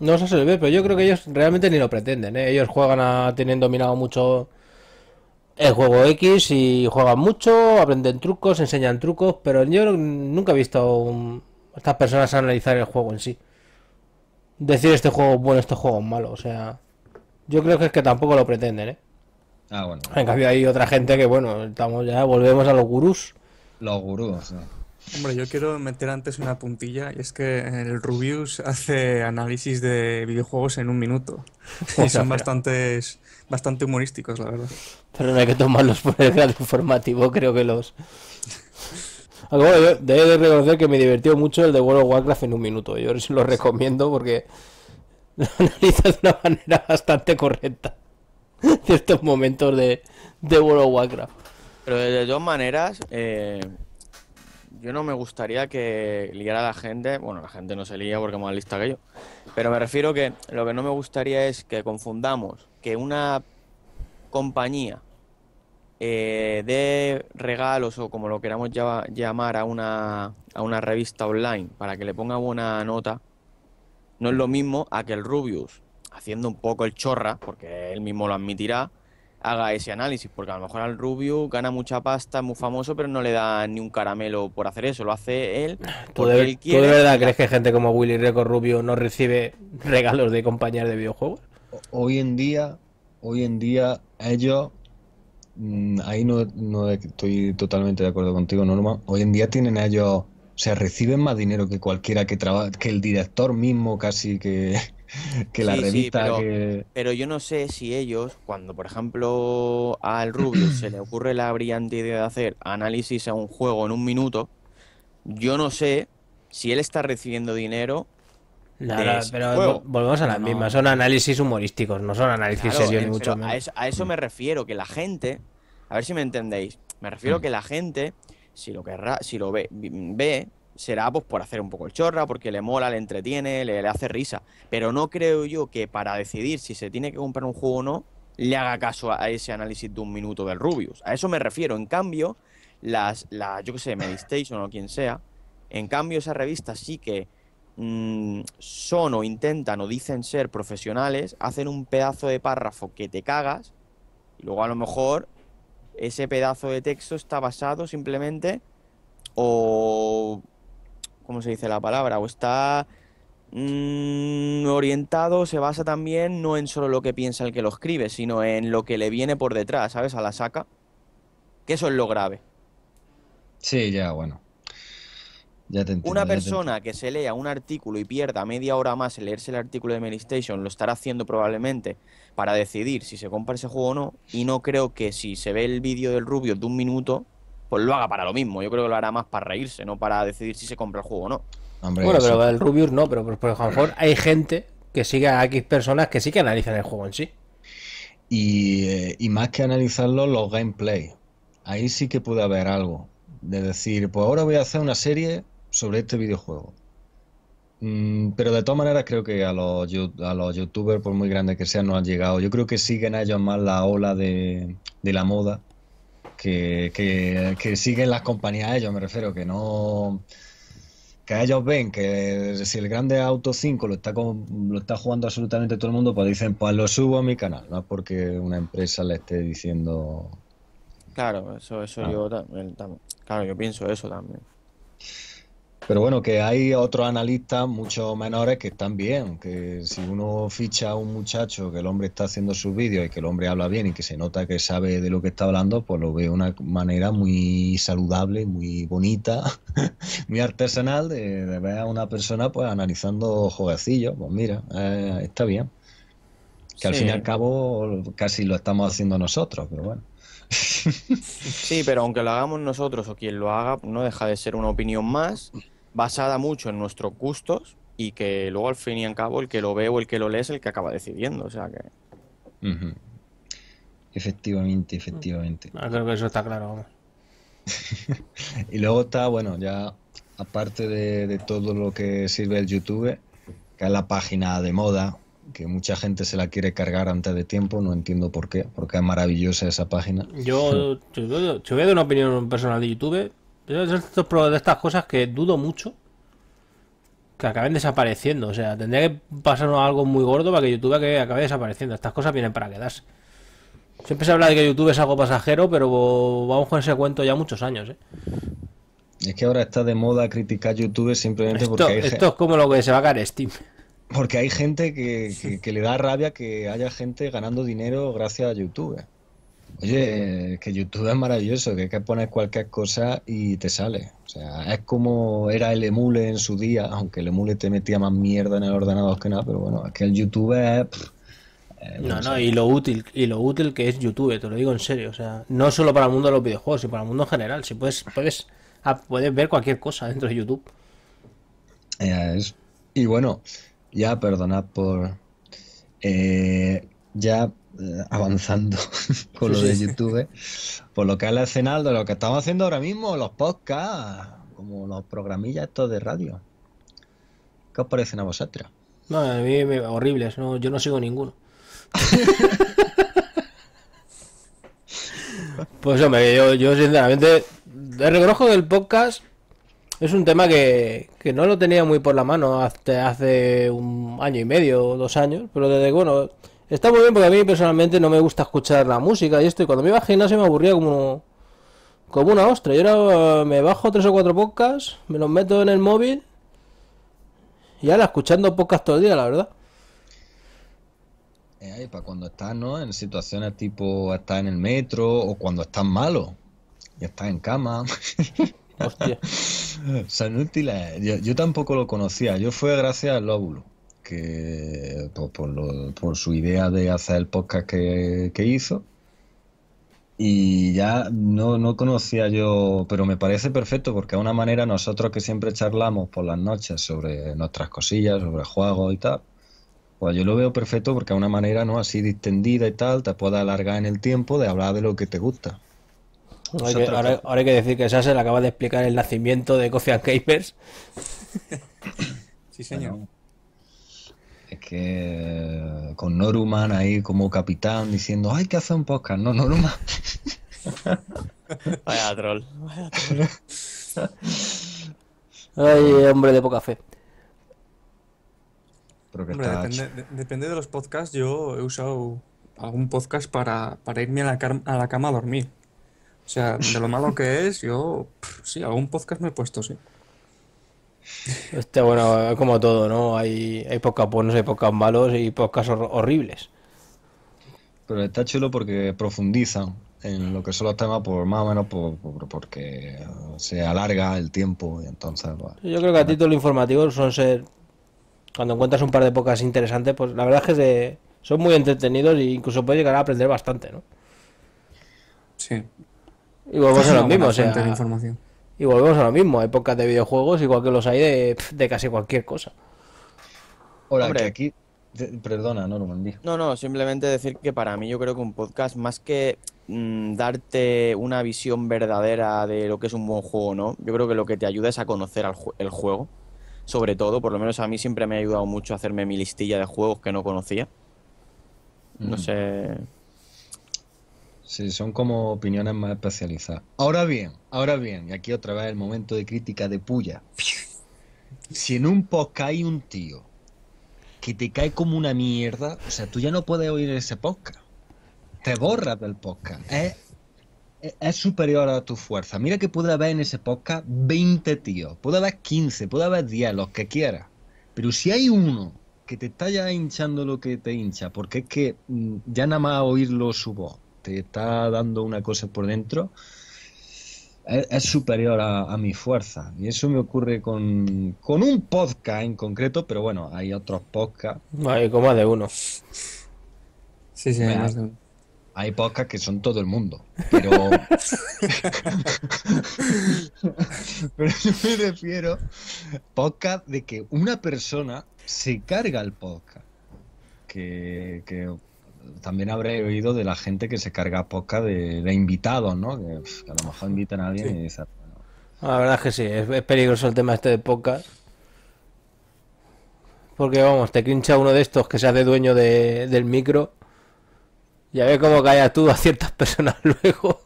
No se ve, pero yo creo que ellos realmente ni lo pretenden, ¿eh? Ellos juegan a tienen dominado mucho el juego X y juegan mucho, aprenden trucos, enseñan trucos, pero yo nunca he visto un- a estas personas analizar el juego en sí. Decir este juego es bueno, este juego es malo, o sea, yo creo que es que tampoco lo pretenden, ¿eh? Ah, bueno, En cambio hay otra gente que, bueno, estamos ya, volvemos a los gurús. los gurús. ¿no? Hombre, yo quiero meter antes una puntilla y es que el Rubius hace análisis de videojuegos en un minuto. Y son bastantes, bastante humorísticos, la verdad. Pero no hay que tomarlos por el grado informativo, creo que los... Aunque bueno, yo debo de reconocer que me divirtió mucho el de World of Warcraft en un minuto. Yo lo recomiendo porque lo analiza de una manera bastante correcta. Ciertos momentos de, de World of Warcraft. Pero de, de todas maneras, eh, yo no me gustaría que liara a la gente. Bueno, la gente no se lía porque es más lista que yo. Pero me refiero que lo que no me gustaría es que confundamos que una compañía eh, dé regalos o como lo queramos llama- llamar a una, a una revista online para que le ponga buena nota. No es lo mismo a que el Rubius, haciendo un poco el chorra, porque él mismo lo admitirá, haga ese análisis, porque a lo mejor al Rubius gana mucha pasta, es muy famoso, pero no le da ni un caramelo por hacer eso, lo hace él ¿Tú de, él tú de verdad crees que gente como Willy Reco Rubio no recibe regalos de compañías de videojuegos? Hoy en día, hoy en día, ellos, mm, ahí no, no estoy totalmente de acuerdo contigo, Norma. Hoy en día tienen ellos, o sea, reciben más dinero que cualquiera que trabaja, que el director mismo casi que, que la Sí, sí, revista pero- que. Pero yo no sé si ellos, cuando por ejemplo al Rubius se le ocurre la brillante idea de hacer análisis a un juego en un minuto, yo no sé si él está recibiendo dinero. Nada, pero juego. volvemos a las No, mismas. Son análisis humorísticos, no son análisis Claro, serios eh, ni mucho menos. a eso, a eso me refiero, que la gente, a ver si me entendéis, me refiero Mm. que la gente, si lo querrá, si lo ve, ve, será pues por hacer un poco el chorra, porque le mola, le entretiene, le, hace risa. Pero no creo yo que para decidir si se tiene que comprar un juego o no, le haga caso a, a ese análisis de un minuto del Rubius. A eso me refiero. En cambio, las, las yo qué sé, Medistation o quien sea, en cambio esas revistas sí que mm, son o intentan o dicen ser profesionales, hacen un pedazo de párrafo que te cagas y luego a lo mejor ese pedazo de texto está basado simplemente o ¿cómo se dice la palabra? O está mm, orientado, se basa también no en solo lo que piensa el que lo escribe, sino en lo que le viene por detrás, ¿sabes? A la saca. Que eso es lo grave. Sí, ya, bueno. Ya te entiendo. Una persona que se lea un artículo y pierda media hora más en leerse el artículo de Medistation lo estará haciendo probablemente para decidir si se compra ese juego o no. Y no creo que si se ve el vídeo del Rubio de un minuto, pues lo haga para lo mismo. Yo creo que lo hará más para reírse, no para decidir si se compra el juego o no. Hombre, Bueno, pero el Rubius no, pero por, por lo mejor hay gente que sigue a X personas que sí que analizan el juego en sí. Y, eh, y más que analizarlo, los gameplay. Ahí sí que puede haber algo. De decir, pues ahora voy a hacer una serie sobre este videojuego. Mm, pero de todas maneras creo que a los, a los youtubers, por muy grandes que sean, no han llegado. Yo creo que siguen a ellos más la ola de, de la moda que, que, que siguen las compañías a ellos, me refiero, que no... que ellos ven que si el Grande Auto 5 lo está, con- lo está jugando absolutamente todo el mundo, pues dicen, pues lo subo a mi canal, no es porque una empresa le esté diciendo... Claro, eso, eso Ah. yo también, tam- Claro, yo pienso eso también. Pero bueno, que hay otros analistas mucho menores que están bien, que si uno ficha a un muchacho que el hombre está haciendo sus vídeos y que el hombre habla bien y que se nota que sabe de lo que está hablando, pues lo veo una manera muy saludable, muy bonita, muy artesanal de, de ver a una persona pues analizando jueguecillos. Pues mira, eh, está bien. Que al fin y al cabo casi lo estamos haciendo nosotros, pero bueno. Sí, pero aunque lo hagamos nosotros o quien lo haga, no deja de ser una opinión más basada mucho en nuestros gustos y que luego al fin y al cabo el que lo ve o el que lo lee es el que acaba decidiendo. O sea que. Efectivamente, efectivamente. Ah, creo que eso está claro, vamos. Y luego está, bueno, ya aparte de, de todo lo que sirve el YouTube, que es la página de moda, que mucha gente se la quiere cargar antes de tiempo, no entiendo por qué, porque es maravillosa esa página. Yo, si voy a dar una opinión personal de YouTube, yo es de estas cosas que dudo mucho que acaben desapareciendo. O sea, tendría que pasarnos algo muy gordo para que YouTube acabe acabe desapareciendo. Estas cosas vienen para quedarse. Siempre se habla de que YouTube es algo pasajero, pero vamos con ese cuento ya muchos años. ¿eh? Es que ahora está de moda criticar YouTube simplemente Esto, porque hay, esto es como lo que se va a caer Steam. porque hay gente que, que- que le da rabia que haya gente ganando dinero gracias a YouTube. Oye, que YouTube es maravilloso, que hay que poner cualquier cosa y te sale. O sea, es como era el emule en su día, aunque el emule te metía más mierda en el ordenador que nada, pero bueno, es que el YouTube es... pff, eh, No, no y lo útil, y lo útil que es YouTube, te lo digo en serio. O sea, no solo para el mundo de los videojuegos, sino para el mundo en general. Si puedes, puedes, ah, puedes ver cualquier cosa dentro de YouTube. Eh, es- Y bueno, ya perdonad por... eh, ya avanzando con lo de. YouTube, por lo que es el escenario de lo que estamos haciendo ahora mismo, los podcasts, como los programillas estos de radio. ¿Qué os parecen a vosotros? No, a mí me horribles, no, yo no sigo ninguno. Pues hombre, yo, yo sinceramente reconozco que el podcast es un tema que, que no lo tenía muy por la mano hasta hace un año y medio o dos años, pero desde bueno, está muy bien porque a mí personalmente no me gusta escuchar la música y esto, y cuando me iba al gimnasio me aburría como, como una ostra. Yo ahora eh, me bajo tres o cuatro podcasts, me los meto en el móvil y ahora escuchando podcast todo el día, la verdad. Eh, para cuando estás, ¿no? En situaciones tipo estás en el metro o cuando estás malo y estás en cama. Hostia. Son útiles. Yo, yo tampoco lo conocía. Yo fue gracias al Lóbulo, que por, por lo- por su idea de hacer el podcast que, que hizo. Y ya no, no conocía yo, pero me parece perfecto porque de una manera nosotros que siempre charlamos por las noches sobre nuestras cosillas, sobre juegos y tal, pues yo lo veo perfecto porque de una manera no así distendida y tal, te puede alargar en el tiempo de hablar de lo que te gusta. Hay que- ahora, ahora hay que decir que Sase le acaba de explicar el nacimiento de Coffee and Capers. Sí, señor. Es que con Noruman ahí como capitán diciendo, hay que hacer un podcast. No, Noruman. Vaya troll. Vaya troll. Ay, hombre de poca fe. Pero que Hombre, está depende, de, depende de los podcasts. Yo he usado algún podcast para, para irme a la, car- a la cama a dormir. O sea, de lo malo que es, yo pff, sí, algún podcast me he puesto, sí. Este, bueno, es como todo, ¿no? Hay, hay podcasts buenos, hay podcasts malos y podcasts hor- horribles. Pero está chulo porque profundizan en lo que son los temas, por más o menos por, por- porque se alarga el tiempo y entonces, pues, Yo creo que a título informativo son ser. Cuando encuentras un par de podcasts interesantes, pues la verdad es que se- son muy entretenidos e incluso puedes llegar a aprender bastante, ¿no? Sí. Y volvemos a lo mismo, o sea, información. Y volvemos a lo mismo. Hay podcasts de videojuegos igual que los hay de, de casi cualquier cosa. Ahora, Hombre. que aquí... Perdona, Norman, di. No, no, simplemente decir que para mí yo creo que un podcast, más que mm, darte una visión verdadera de lo que es un buen juego o no, yo creo que lo que te ayuda es a conocer al el juego. Sobre todo, por lo menos a mí siempre me ha ayudado mucho a hacerme mi listilla de juegos que no conocía. No Mm. sé. Sí, son como opiniones más especializadas. Ahora bien, ahora bien, y aquí otra vez el momento de crítica de puya. si en un podcast hay un tío que te cae como una mierda, o sea, tú ya no puedes oír ese podcast. Te borras del podcast. Es, superior a tu fuerza. Mira que puede haber en ese podcast 20 tíos, puede haber 15, puede haber 10, los que quieras. Pero si hay uno que te está ya hinchando lo que te hincha, porque es que mm, ya nada más oírlo su voz, te está dando una cosa por dentro, es, es superior a, a mi fuerza. Y eso me ocurre con, con un podcast en concreto, pero bueno, hay otros podcasts. Hay como más de uno. Sí, sí, Venga. más de Hay podcasts que son todo el mundo, pero... pero yo me refiero podcast de que una persona se carga el podcast. Que, que también habré oído de la gente que se carga podcast de, de invitados, ¿no? Que, a lo mejor invitan a alguien Sí. y dicen, bueno, La verdad es que sí, es, es peligroso el tema este de podcast. Porque vamos, te crincha uno de estos que se hace dueño de- del micro. Y a ver cómo callas tú a ciertas personas luego.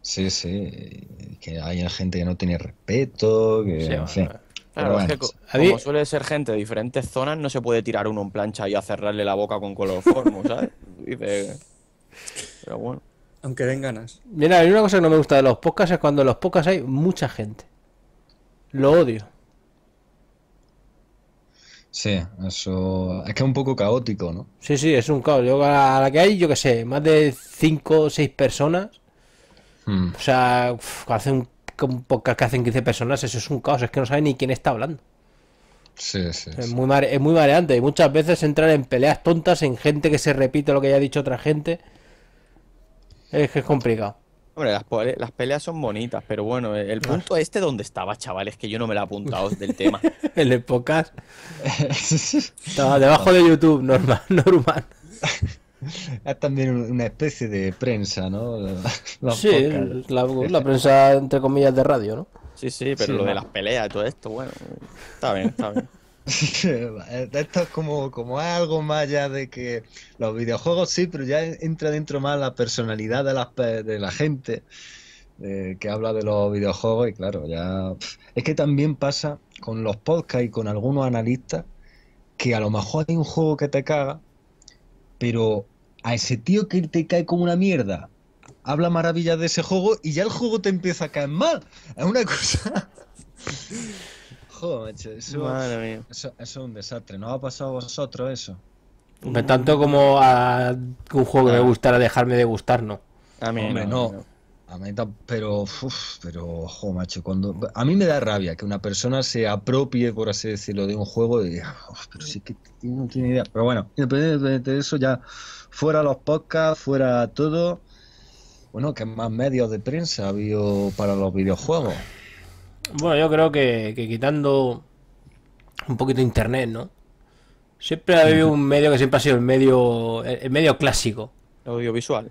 Sí, sí, que hay gente que no tiene respeto, que, Sí, en fin. Claro, es que como suele ser gente de diferentes zonas, no se puede tirar uno en plancha y a cerrarle la boca con cloroformo, ¿sabes? Dice... Pero bueno. Aunque den ganas. Mira, hay una cosa que no me gusta de los podcasts es cuando en los podcasts hay mucha gente. Lo odio. Sí, eso es que es un poco caótico, ¿no? Sí, sí, es un caos. Yo a la que hay, yo que sé, más de 5 o 6 personas. Hmm. O sea, uf, hace un, un podcast que hacen 15 personas, eso es un caos. Es que no sabe ni quién está hablando. Sí, sí, Es sí. muy, mare- es muy mareante y muchas veces entrar en peleas tontas, en gente que se repite lo que ya ha dicho otra gente. Es que es complicado. Hombre, las, peleas son bonitas, pero bueno, el punto este donde estaba, chavales, que yo no me lo he apuntado del tema. En el podcast estaba debajo de YouTube, normal, normal. Es también una especie de prensa, ¿no? Los Sí, la, la prensa entre comillas de radio, ¿no? Sí, sí, pero Sí, lo ¿no? de las peleas y todo esto, bueno, está bien, está bien. Esto es como, como algo más allá de que los videojuegos sí, pero ya entra dentro más la personalidad de, las, pe- de la gente eh, que habla de los videojuegos y claro, ya... Es que también pasa con los podcasts y con algunos analistas que a lo mejor hay un juego que te caga, pero a ese tío que te cae como una mierda habla maravillas de ese juego y ya el juego te empieza a caer mal. Es una cosa... Joder, macho, eso... Madre mía. Eso, eso es un desastre. ¿No ha pasado a vosotros eso? Tanto como a un juego que me gustara dejarme de gustar, no. A mí Hombre, no, no. A mí pero, uf, pero, jo, macho, cuando a mí me da rabia que una persona se apropie, por así decirlo, de un juego y diga, "Uf, pero sí que no tiene idea. Pero bueno, independientemente de eso, ya fuera los podcasts, fuera todo. Bueno, que más medios de prensa ha habido para los videojuegos. Bueno, yo creo que, que quitando un poquito internet, ¿no? Siempre ha habido un medio que siempre ha sido el medio, el, el medio clásico. Audiovisual.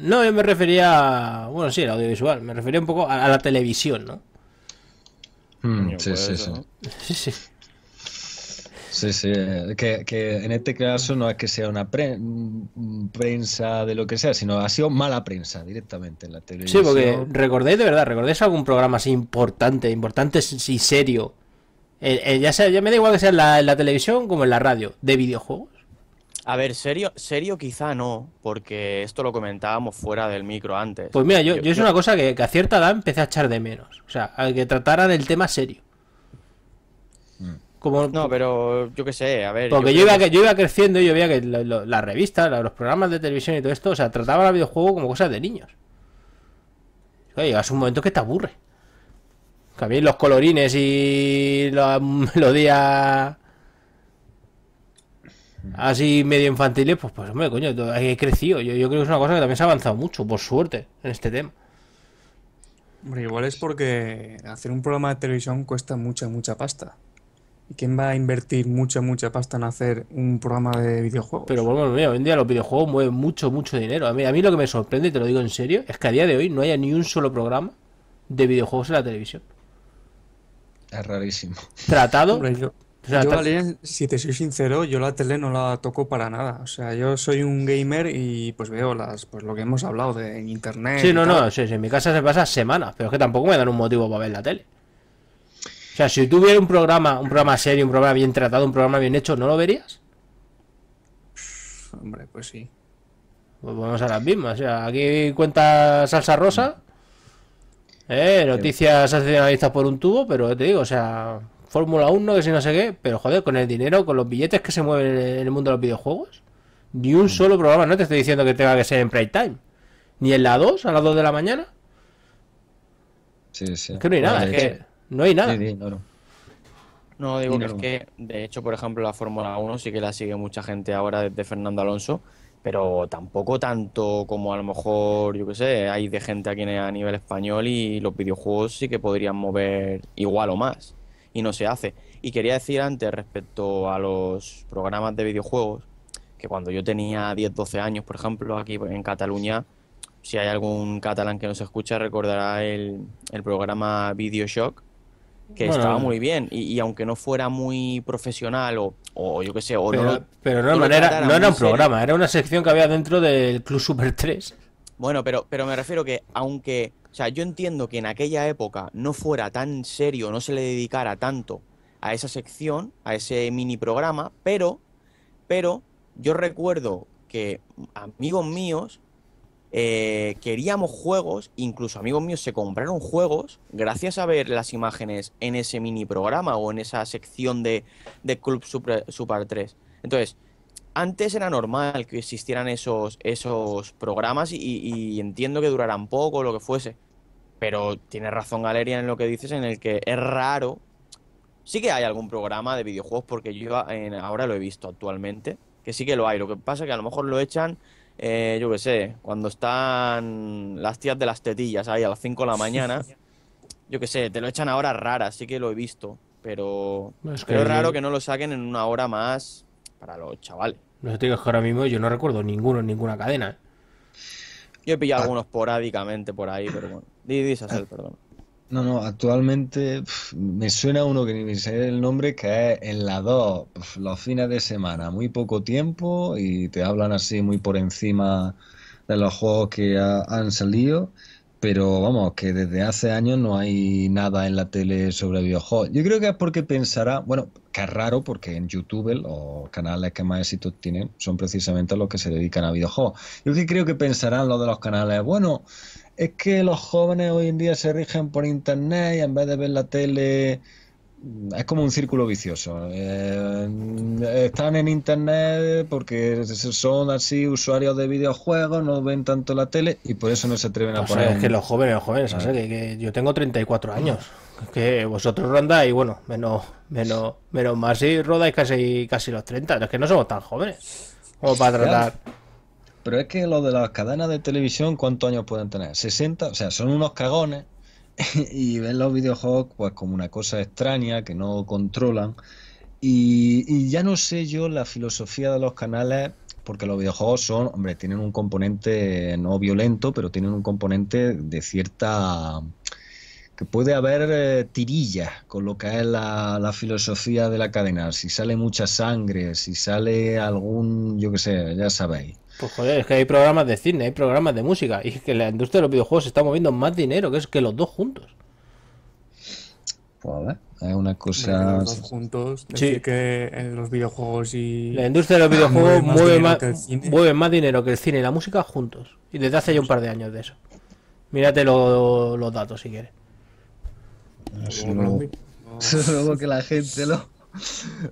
No, yo me refería, a- bueno, sí, el audiovisual, me refería un poco a, a la televisión, ¿no? Mm, sí, pues sí, eso, sí. ¿no? Sí, sí. Sí, sí, eh, que, que en este caso no es que sea una pre- mm, prensa de lo que sea, sino ha sido mala prensa directamente en la Sí, televisión. porque recordáis de verdad, recordáis algún programa así importante, importante y serio. Eh, eh, ya, sea, ya me da igual que sea en la, en la televisión como en la radio, de videojuegos. A ver, serio, serio quizá no, porque esto lo comentábamos fuera del micro antes. Pues mira, yo, yo es una cosa que, que a cierta edad empecé a echar de menos. O sea, al que trataran el tema serio. Como, No, pero yo qué sé, a ver. porque yo yo iba, que- yo iba creciendo y yo veía que lo- lo- las revistas, los programas de televisión y todo esto, o sea, trataban al videojuego como cosas de niños. Llegas un momento que te aburre. Que a mí los colorines y la melodía así medio infantiles, pues, pues hombre, coño, he crecido. Yo, yo creo que es una cosa que también se ha avanzado mucho, por suerte, en este tema. Hombre, igual es porque hacer un programa de televisión cuesta mucha, mucha pasta. ¿Y quién va a invertir mucha, mucha pasta en hacer un programa de videojuegos? Pero bueno, mira, hoy en día los videojuegos mueven mucho, mucho dinero. A mí, a mí lo que me sorprende, y te lo digo en serio, es que a día de hoy no haya ni un solo programa de videojuegos en la televisión. Es rarísimo. Tratado. Hombre, yo, o sea, yo, tra- Valerian, si te soy sincero, yo la tele no la toco para nada. O sea, yo soy un gamer y pues veo las, pues lo que hemos hablado de en internet. Sí, no, tal. no, sí, sí, en mi casa se pasa semanas, pero es que tampoco me dan un motivo para ver la tele. Sea, si tuviera un programa, un programa serio, un programa bien tratado, un programa bien hecho, ¿no lo verías? Hombre, pues sí. Pues vamos a las mismas. O sea, aquí cuenta salsa rosa. Eh, noticias sensacionalistas por un tubo, pero te digo, o sea, Fórmula 1, que si no sé qué, pero joder, con el dinero, con los billetes que se mueven en el mundo de los videojuegos, ni un solo programa, no te estoy diciendo que tenga que ser en prime time, ni en la 2, a las 2 de la mañana, Sí, sí. es que no hay nada, Vale, es que no hay nada. sí, sí, no, no. No, digo que es que, de hecho, por ejemplo, la Fórmula 1 sí que la sigue mucha gente ahora desde Fernando Alonso, pero tampoco tanto como a lo mejor, yo qué sé, hay de gente aquí a nivel español y los videojuegos sí que podrían mover igual o más, y no se hace. Y quería decir antes respecto a los programas de videojuegos, que cuando yo tenía 10, 12 años, por ejemplo, aquí en Cataluña, si hay algún catalán que nos escucha, recordará el, el programa Videoshock, que Bueno, estaba muy bien. Y, y aunque no fuera muy profesional o, o yo qué sé, o no Pero, lo- pero no, no manera, no era un serio. programa, era una sección que había dentro del Club Super 3. Bueno, pero, pero me refiero que aunque, o sea, yo entiendo que en aquella época no fuera tan serio, no se le dedicara tanto a esa sección, a ese mini programa, pero, pero yo recuerdo que amigos míos eh, queríamos juegos, incluso amigos míos se compraron juegos gracias a ver las imágenes en ese mini programa o en esa sección de, de Club Super, Super 3. Entonces, antes era normal que existieran esos, esos programas y, entiendo que duraran poco, lo que fuese. Pero tienes razón, Galeria, en lo que dices, en el que es raro. Sí que hay algún programa de videojuegos, porque yo en- ahora lo he visto actualmente, que sí que lo hay. Lo que pasa es que a lo mejor lo echan, eh, yo qué sé, cuando están las tías de las tetillas ahí a las 5 de la mañana. Yo qué sé, te lo echan a horas raras, sí que lo he visto. Pero, Es pero es que- raro que no lo saquen en una hora más para los chavales. No te digo es que ahora mismo yo no recuerdo ninguno en ninguna cadena. Yo he pillado algunos porádicamente por ahí, pero bueno. Di, di, Sasel, perdón. No, no, actualmente me suena uno que ni me sé el nombre, que es en la 2, pf, los fines de semana, muy poco tiempo y te hablan así muy por encima de los juegos que ha- han salido, pero vamos, que desde hace años no hay nada en la tele sobre videojuegos. Yo creo que es porque pensará, bueno, que es raro porque en YouTube los canales que más éxito tienen son precisamente los que se dedican a videojuegos. Yo que creo que pensarán los de los canales, bueno, es que los jóvenes hoy en día se rigen por internet y en vez de ver la tele es como un círculo vicioso. Eh, están en internet porque son así usuarios de videojuegos, no ven tanto la tele y por eso no se atreven a O sea, poner es que los jóvenes, los jóvenes, o sea, que, que yo tengo 34 años. Es que vosotros rondáis, bueno, menos, menos, menos más y rodáis casi, casi los 30. Es que no somos tan jóvenes. Como para tratar. Pero es que los de las cadenas de televisión, ¿cuántos años pueden tener? ¿60? O sea, son unos cagones y ven los videojuegos pues como una cosa extraña que no controlan. Y, ya no sé yo la filosofía de los canales, porque los videojuegos son, hombre, tienen un componente no violento, pero tienen un componente de cierta... que puede haber eh, tirillas con lo que es la, la filosofía de la cadena. Si sale mucha sangre, si sale algún, yo qué sé, ya sabéis. Pues joder, es que hay programas de cine, hay programas de música. Y es que la industria de los videojuegos se está moviendo más dinero que es que los dos juntos. Pues a ver, es una cosa. los dos juntos, Sí. decir que en los videojuegos y... La industria de los videojuegos Mueve más mueve dinero más, que el cine. mueve más dinero que el cine y la música juntos. Y desde hace ya un par de años de eso. Mírate lo- los datos si quieres. Eso Luego, luego, no- luego que la gente lo,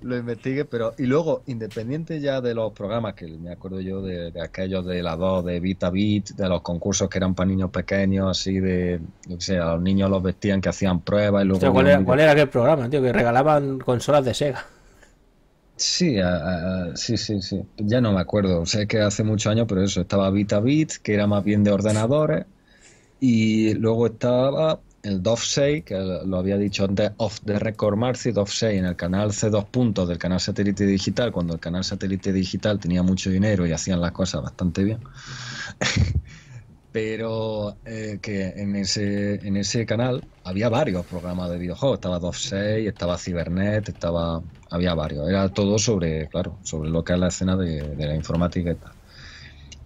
lo investigue, pero y luego, independiente ya de los programas, que me acuerdo yo de, de aquellos de la 2, de Beat a Beat, de los concursos que eran para niños pequeños, así de, yo qué sé, a los niños los vestían que hacían pruebas y luego... Hostia, ¿cuál, era, cuál era aquel programa, tío? Que regalaban consolas de Sega. Sí, a- a- a- sí, sí, sí. Ya no me acuerdo. Sé que hace muchos años, pero eso, estaba Bit a Bit, que era más bien de ordenadores. Y luego estaba el DOF6, que lo había dicho antes, Off the Record Marcy, DOF6 en el canal C2 puntos del canal satélite digital, cuando el canal satélite digital tenía mucho dinero y hacían las cosas bastante bien. Pero eh, que en ese, en ese canal había varios programas de videojuegos. Estaba DOF6, estaba Cibernet, estaba, había varios. Era todo sobre, claro, sobre lo que es la escena de, de la informática y tal.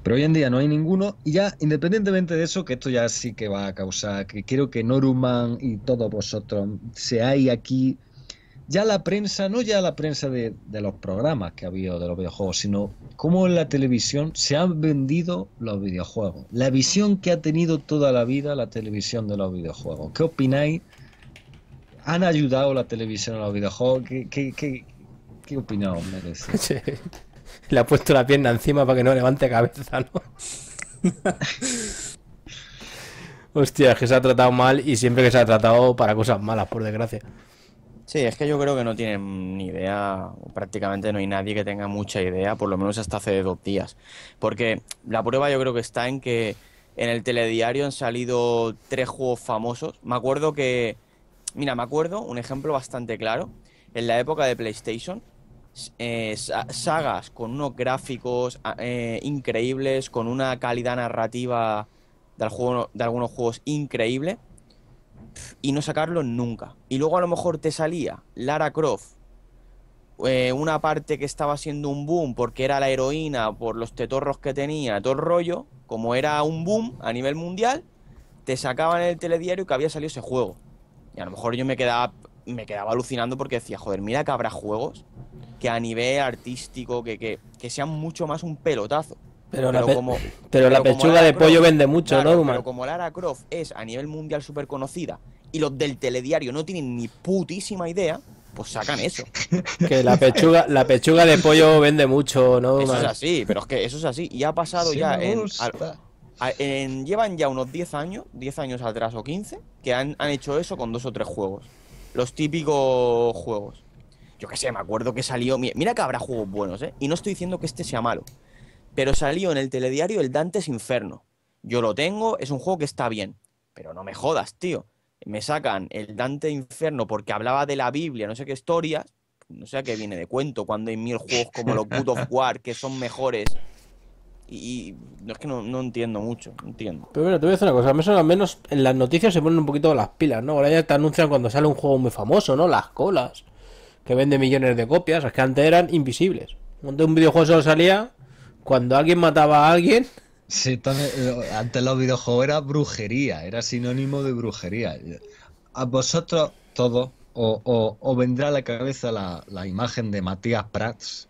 Pero hoy en día no hay ninguno y ya independientemente de eso, que esto ya sí que va a causar, que quiero que Noruman y todos vosotros seáis aquí, ya la prensa, no ya la prensa de, de los programas que ha habido de los videojuegos, sino cómo en la televisión se han vendido los videojuegos, la visión que ha tenido toda la vida la televisión de los videojuegos. ¿Qué opináis? ¿Han ayudado la televisión a los videojuegos? ¿Qué, qué, qué, qué opinión merece? Le ha puesto la pierna encima para que no levante cabeza, ¿no? Hostia, es que se ha tratado mal y siempre que se ha tratado para cosas malas, por desgracia. Sí, es que yo creo que no tienen ni idea, o prácticamente no hay nadie que tenga mucha idea, por lo menos hasta hace dos días. Porque la prueba yo creo que está en que en el telediario han salido tres juegos famosos. Me acuerdo que, mira, me acuerdo un ejemplo bastante claro. En la época de PlayStation, eh, sa- sagas con unos gráficos ah, eh, increíbles, con una calidad narrativa del juego, de algunos juegos increíble, y no sacarlo nunca. Y luego a lo mejor te salía Lara Croft, eh, una parte que estaba siendo un boom porque era la heroína, por los tetorros que tenía, todo el rollo, como era un boom a nivel mundial, te sacaban el telediario que había salido ese juego. Y a lo mejor yo me quedaba, me quedaba alucinando porque decía, joder, mira que habrá juegos que a nivel artístico, que, que, que sean mucho más un pelotazo. Pero, la, Pero pe- como- pero la pero pechuga de pollo vende mucho, Claro, ¿no, Duman? Pero como Lara Croft es a nivel mundial súper conocida y los del telediario no tienen ni putísima idea, pues sacan eso. Que la pechuga, la pechuga de pollo vende mucho, ¿no, Eso es Duman? así, pero es que eso es así. Y ha pasado Sí ya en, gusta. al- a- en- Llevan ya unos 10 años, 10 años atrás o 15, que han, han hecho eso con dos o tres juegos. Los típicos juegos. Yo qué sé, me acuerdo que salió. mi- Mira que habrá juegos buenos, ¿eh? Y no estoy diciendo que este sea malo. Pero salió en el telediario el Dantes Inferno. Yo lo tengo, es un juego que está bien. Pero no me jodas, tío. Me sacan el Dante Inferno porque hablaba de la Biblia, no sé qué historias. No sé a qué viene de cuento cuando hay mil juegos como los God of War que son mejores. Y, no es que no, no entiendo mucho, no entiendo. Pero bueno, te voy a decir una cosa, al menos, al menos en las noticias se ponen un poquito las pilas, ¿no? Ahora ya te anuncian cuando sale un juego muy famoso, ¿no? Las colas, que vende millones de copias, es que antes eran invisibles. Antes un videojuego solo salía cuando alguien mataba a alguien. Sí, eh, antes los videojuegos era brujería, era sinónimo de brujería. A vosotros todos o, o- o vendrá a la cabeza la, la imagen de Matías Prats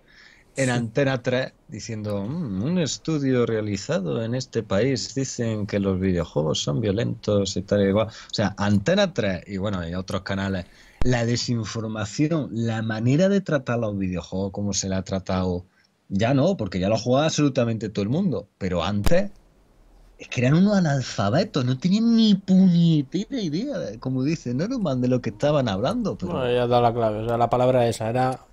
en Antena 3 diciendo "Mm, un estudio realizado en este país dicen que los videojuegos son violentos y tal igual. O sea, Antena 3 y bueno, y otros canales, la desinformación, la manera de tratar los videojuegos como se le ha tratado ya no, porque ya lo jugaba absolutamente todo el mundo. Pero antes es que eran unos analfabetos, no tenían ni puñetera idea, de- como dice Norman, de lo que estaban hablando. Bueno, ya has dado la clave, o sea, la palabra esa era.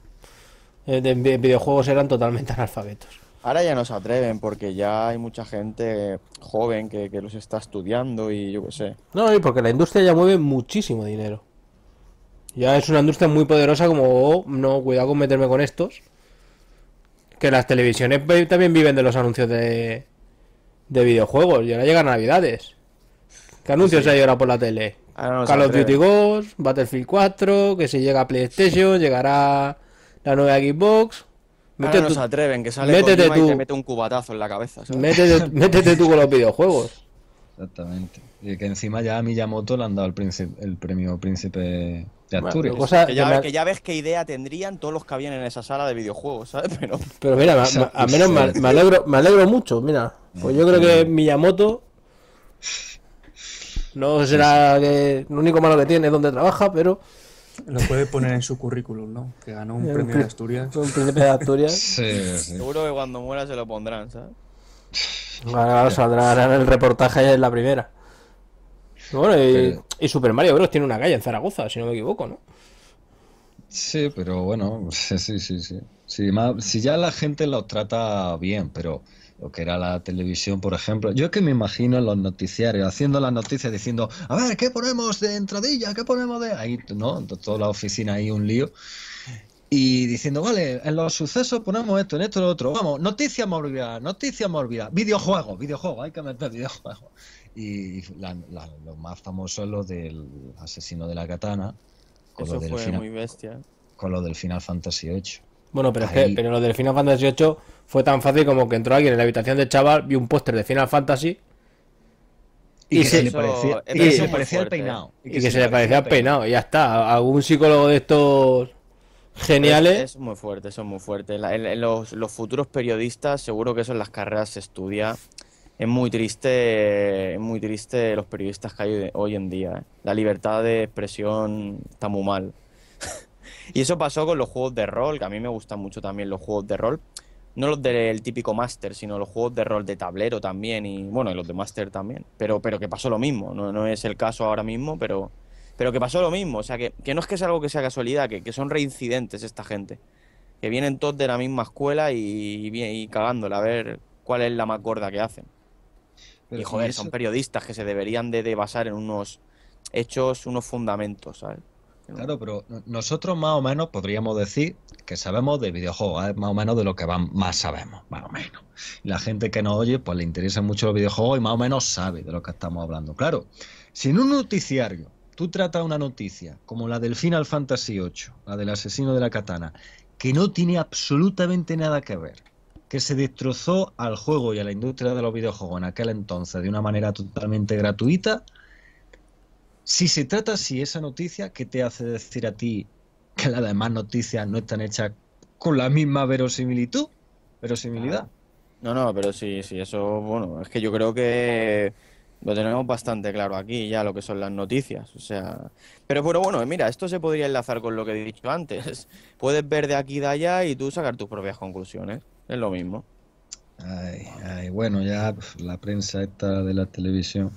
Eh, De vi- videojuegos eran totalmente analfabetos. Ahora ya no se atreven porque ya hay mucha gente joven que, que los está estudiando y yo qué sé. No, y porque la industria ya mueve muchísimo dinero. Ya es una industria muy poderosa como, oh, no, cuidado con meterme con estos. Que las televisiones también viven de los anuncios de, de videojuegos y ahora llegan navidades. ¿Qué anuncios hay ahora por la tele? No Call of Duty. Ghost, Battlefield 4, que si llega a PlayStation, llegará la nueva Xbox. Ahora Mete no se atreven, que sale métete Kojima y tú. te mete un cubatazo en la cabeza, ¿sabes? métete, métete tú con los videojuegos. exactamente. Y que encima ya a Miyamoto le han dado el, príncipe- el premio Príncipe de Bueno, Asturias. cosa Que que ya, me- que ya ves qué idea tendrían todos los que habían en esa sala de videojuegos, ¿sabes? Pero Pero mira, me- me- al menos me, me alegro, me alegro mucho, mira. Pues yo creo que Miyamoto no será que lo único malo que tiene es donde trabaja, pero Lo puede poner en su currículum, ¿no? Que ganó un premio de Asturias. un príncipe de Asturias. Sí, sí. seguro que cuando muera se lo pondrán, ¿sabes? Ahora saldrá en el reportaje en la primera. Bueno, y, Pero- y Super Mario Bros. tiene una calle en Zaragoza, si no me equivoco, ¿no? Sí, pero bueno, sí, sí, sí, sí. Ma- si ya la gente los trata bien, pero lo que era la televisión, por ejemplo, yo es que me imagino en los noticiarios haciendo las noticias diciendo, a ver, ¿qué ponemos de entradilla? ¿Qué ponemos de...? Ahí, ¿no? To- Toda la oficina ahí un lío. Y diciendo, vale, en los sucesos ponemos esto, en esto, lo otro. Vamos, noticias mórbidas, noticias mórbidas. Videojuegos, videojuegos, hay que meter videojuegos. Y la- la- lo más famoso es lo del asesino de la katana. Con lo Eso del fue final muy bestia. con lo del Final Fantasy VIII. Bueno, pero es que pero lo del Final Fantasy VIII fue tan fácil como que entró alguien en la habitación del chaval, vio un póster de Final Fantasy Y, Y que se- se le parecía, y se parecía al peinado. y que se le parecía peinado. Y ya está. Algún psicólogo de estos geniales. Es, es muy fuerte, eso es muy fuerte. La- en- en los, los futuros periodistas, seguro que eso en las carreras se estudia. Es muy triste, es muy triste los periodistas que hay hoy- hoy en día. ¿eh? La libertad de expresión está muy mal. Y eso pasó con los juegos de rol, que a mí me gustan mucho también los juegos de rol. No los del típico máster, sino los juegos de rol de tablero también, y bueno, y los de máster también. Pero, pero que pasó lo mismo, no, no es el caso ahora mismo, pero, pero que pasó lo mismo. O sea, que, que no es que sea algo que sea casualidad, que, que son reincidentes esta gente. Que vienen todos de la misma escuela y, y, y cagándola a ver cuál es la más gorda que hacen. Pero, y joder, eso- son periodistas que se deberían de, de basar en unos hechos, unos fundamentos, ¿sabes? Claro, pero no- nosotros más o menos podríamos decir que sabemos de videojuegos, ¿eh? más o menos de lo que van- más sabemos, más o menos. Y la gente que nos oye, pues le interesan mucho los videojuegos y más o menos sabe de lo que estamos hablando. Claro, si en un noticiario tú tratas una noticia como la del Final Fantasy VIII, la del asesino de la katana, que no tiene absolutamente nada que ver, que se destrozó al juego y a la industria de los videojuegos en aquel entonces de una manera totalmente gratuita, si se trata así esa noticia, ¿qué te hace decir a ti que las demás noticias no están hechas con la misma verosimilitud? Verosimilidad. No, no, pero sí, sí, eso, bueno, es que yo creo que lo tenemos bastante claro aquí ya lo que son las noticias, o sea, pero, pero bueno, mira, esto se podría enlazar con lo que he dicho antes. Puedes ver de aquí y de allá y tú sacar tus propias conclusiones, es lo mismo. Ay, ay, bueno, ya pf, la prensa esta de la televisión.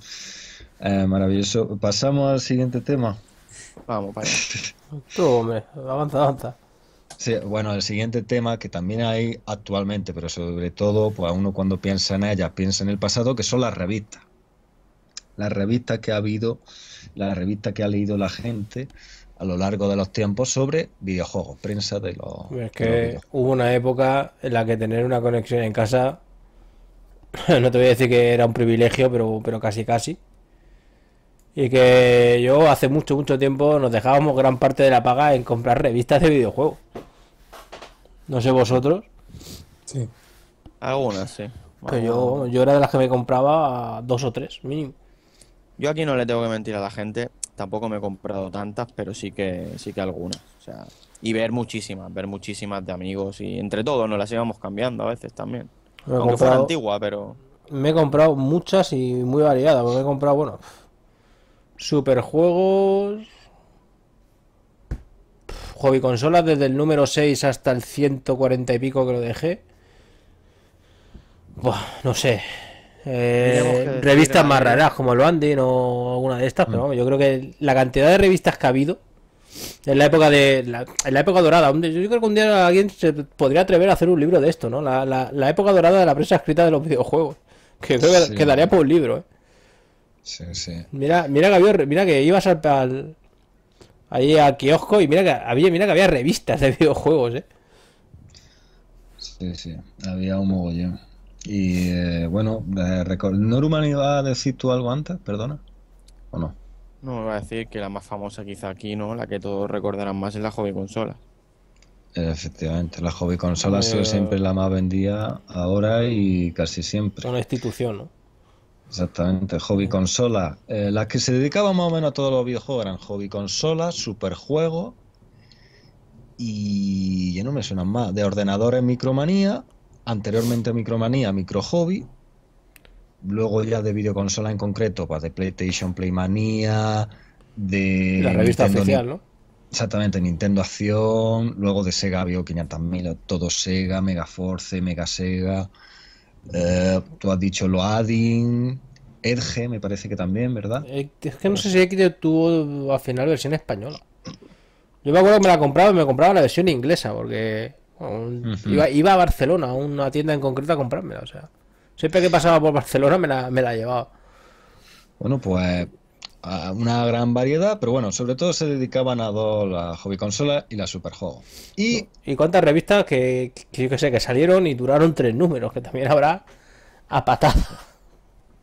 Eh, maravilloso. Pasamos al siguiente tema. Vamos, para allá. Tú, hombre, avanza, avanza. Sí, bueno, el siguiente tema que también hay actualmente, pero sobre todo, pues uno cuando piensa en ellas, piensa en el pasado, que son las revistas. Las revistas que ha habido, las revistas que ha leído la gente a lo largo de los tiempos sobre videojuegos, prensa de los, Es de los que videojuegos. hubo una época en la que tener una conexión en casa, no te voy a decir que era un privilegio, pero, pero casi casi. Y que yo hace mucho, mucho tiempo nos dejábamos gran parte de la paga en comprar revistas de videojuegos. No sé vosotros, Sí. Algunas, sí. pero yo, yo era de las que me compraba dos o tres, mínimo. Yo aquí no le tengo que mentir a la gente, tampoco me he comprado tantas, pero sí que sí que algunas, o sea, y ver muchísimas, ver muchísimas de amigos y entre todos nos las íbamos cambiando a veces también. Me Aunque fuera comprado- antigua, pero Me he comprado muchas y muy variadas, porque me he comprado, bueno, superjuegos, hobby consolas desde el número 6 hasta el 140 y pico que lo dejé. Buah, no sé. Eh, revistas más raras como el Andin o alguna de estas, pero vamos, yo creo que la cantidad de revistas que ha habido en la época de la, en la época dorada, hombre, yo creo que un día alguien se podría atrever a hacer un libro de esto, ¿no? La, la- la época dorada de la prensa escrita de los videojuegos. Que creo que quedaría por un libro, ¿eh? Sí, sí. Mira, mira que había, mira que ibas al, al- ahí al kiosco y mira que había, mira que había revistas de videojuegos, ¿eh? Sí, sí, había un mogollón. Y eh, bueno, eh, ¿Noruman iba a decir tú algo antes? Perdona. ¿O no? no me voy a decir que la más famosa quizá aquí, ¿no? La que todos recordarán más es la hobby consola. Efectivamente, la hobby consola ha sido Eh, siempre la más vendida ahora y casi siempre. Una institución, ¿no? Exactamente, hobby consola. Eh, las que se dedicaban más o menos a todos los videojuegos eran hobby consola, superjuegos y ya no me suenan más. De ordenadores Micromanía, anteriormente Micromanía, Micro Hobby. Luego ya de videoconsola en concreto, pues de PlayStation, Playmanía, de La revista Nintendo, oficial, ¿no? Exactamente, Nintendo Acción, luego de Sega había 500.000, todo Sega, Mega Force, Mega Sega. Eh, tú has dicho Loading, Edge, me parece que también, ¿verdad? Eh, Es que no sé si X tuvo al final versión española. Yo me acuerdo que me la compraba y me compraba la versión inglesa, porque bueno, iba, iba a Barcelona, a una tienda en concreto a comprármela, o sea. Siempre que pasaba por Barcelona me la, me la llevaba. Bueno, pues a una gran variedad, pero bueno, sobre todo se dedicaban a dos, la hobby consola y la superjuego. Y Y cuántas revistas que, que yo que sé, que salieron y duraron tres números, que también habrá a patada.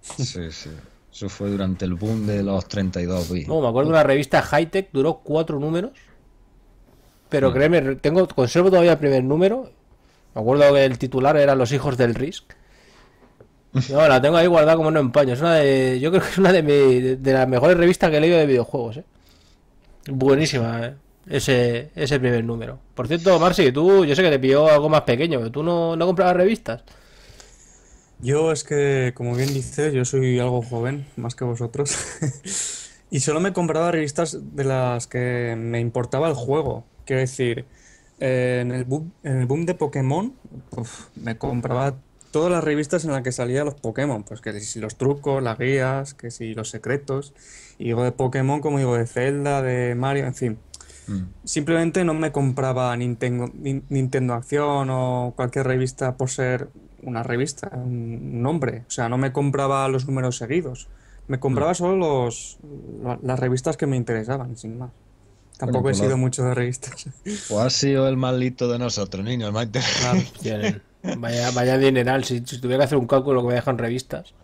sí, sí, eso fue durante el boom de los 32 bits. No, me acuerdo de una revista Hightech, duró cuatro números. Pero créeme, tengo, conservo todavía el primer número Me acuerdo que el titular era Los hijos del Risk. No, la tengo ahí guardada como no empaño. Es una de, yo creo que es una de, mi- de las mejores revistas que he leído de videojuegos, ¿eh? Buenísima, ¿eh? Ese, ese primer número. Por cierto, Marci, tú, yo sé que te pilló algo más pequeño, pero tú no, no comprabas revistas. Yo es que, como bien dices, yo soy algo joven, más que vosotros. Y solo me compraba revistas de las que me importaba el juego. Quiero decir, eh, en el boom, en el boom de Pokémon, uf, me compraba todas las revistas en las que salían los Pokémon. Pues que si los trucos, las guías, que si los secretos. Y digo de Pokémon, como digo de Zelda, de Mario, en fin. Mm. Simplemente no me compraba Nintendo, Nin- Nintendo Acción o cualquier revista por ser una revista, un nombre. O sea, no me compraba los números seguidos. Me compraba solo los, la- las revistas que me interesaban, sin más. Tampoco he sido mucho de revistas. Pues ha sido el más listo de nosotros, niño, el más inteligente. Claro. Vaya, vaya dineral, si, si tuviera que hacer un cálculo que me dejan revistas.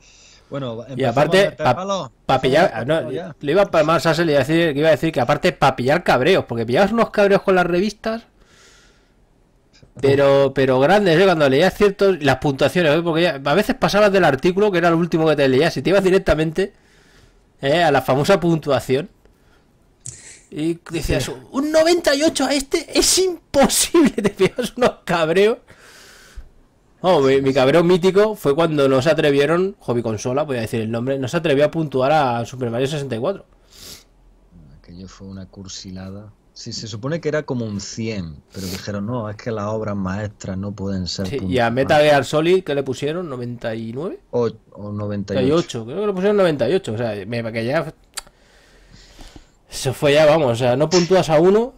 Bueno, Y aparte, para palos. pillar. Empezamos a no, le iba a palmar Sassel y iba a decir, que iba a decir que aparte para pillar cabreos, porque pillabas unos cabreos con las revistas. Pero, pero grandes, ¿eh? Cuando leías ciertos. Las puntuaciones, ¿eh? Porque ya- a veces pasabas del artículo, que era el último que te leías, y te ibas directamente ¿eh? a la famosa puntuación. Y decías, un 98 a este es imposible, te pillabas unos cabreos. Oh, mi, mi cabreo mítico fue cuando no se atrevieron, hobby consola, voy a decir el nombre, no se atrevió a puntuar a Super Mario 64. Aquello fue una cursilada. Sí, se supone que era como un 100, pero dijeron, no, es que las obras maestras no pueden ser Sí, y a puntuadas". Metal Gear Solid, ¿qué le pusieron? ¿99? O, o 98. 98, creo que le pusieron 98, o sea, me, que ya... Eso fue ya, vamos, o sea, no puntúas a uno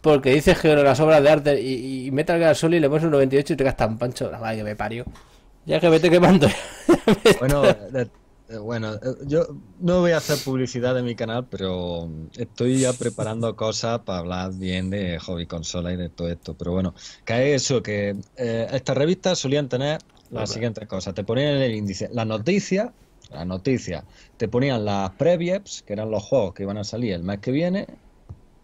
porque dices que las obras de arte y, y Metal Gear Solid le pones un 98 y te gastas tan pancho, la madre que me parió. Ya que vete quemando. Bueno, de- eh, bueno, eh, yo no voy a hacer publicidad de mi canal, pero estoy ya preparando cosas para hablar bien de hobby consola y de todo esto. Pero bueno, que es eso, que eh, estas revistas solían tener las siguientes cosas. Te ponían en el índice las noticias, las noticias, te ponían las previews, que eran los juegos que iban a salir el mes que viene,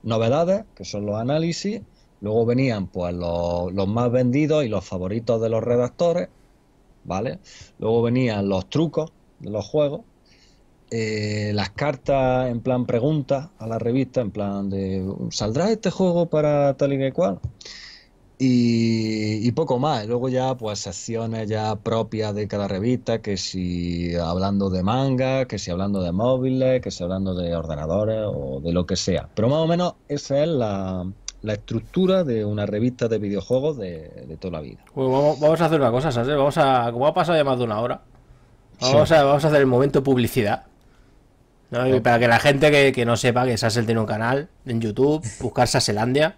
novedades, que son los análisis, luego venían pues los, los más vendidos y los favoritos de los redactores, ¿vale? Luego venían los trucos de los juegos, eh, las cartas en plan preguntas a la revista, en plan de ¿saldrá este juego para tal y que cual? Y, y poco más. Luego ya pues secciones ya propias de cada revista, que si hablando de manga, que si hablando de móviles, que si hablando de ordenadores o de lo que sea. Pero más o menos esa es la, la estructura de una revista de videojuegos de, de toda la vida. Pues vamos, vamos a hacer una cosa, ¿sabes? Vamos a. Como ha pasado ya más de una hora, vamos, a, vamos a hacer el momento publicidad. para que la gente que, que no sepa que Sassel tiene un canal en YouTube, buscar Sasselandia.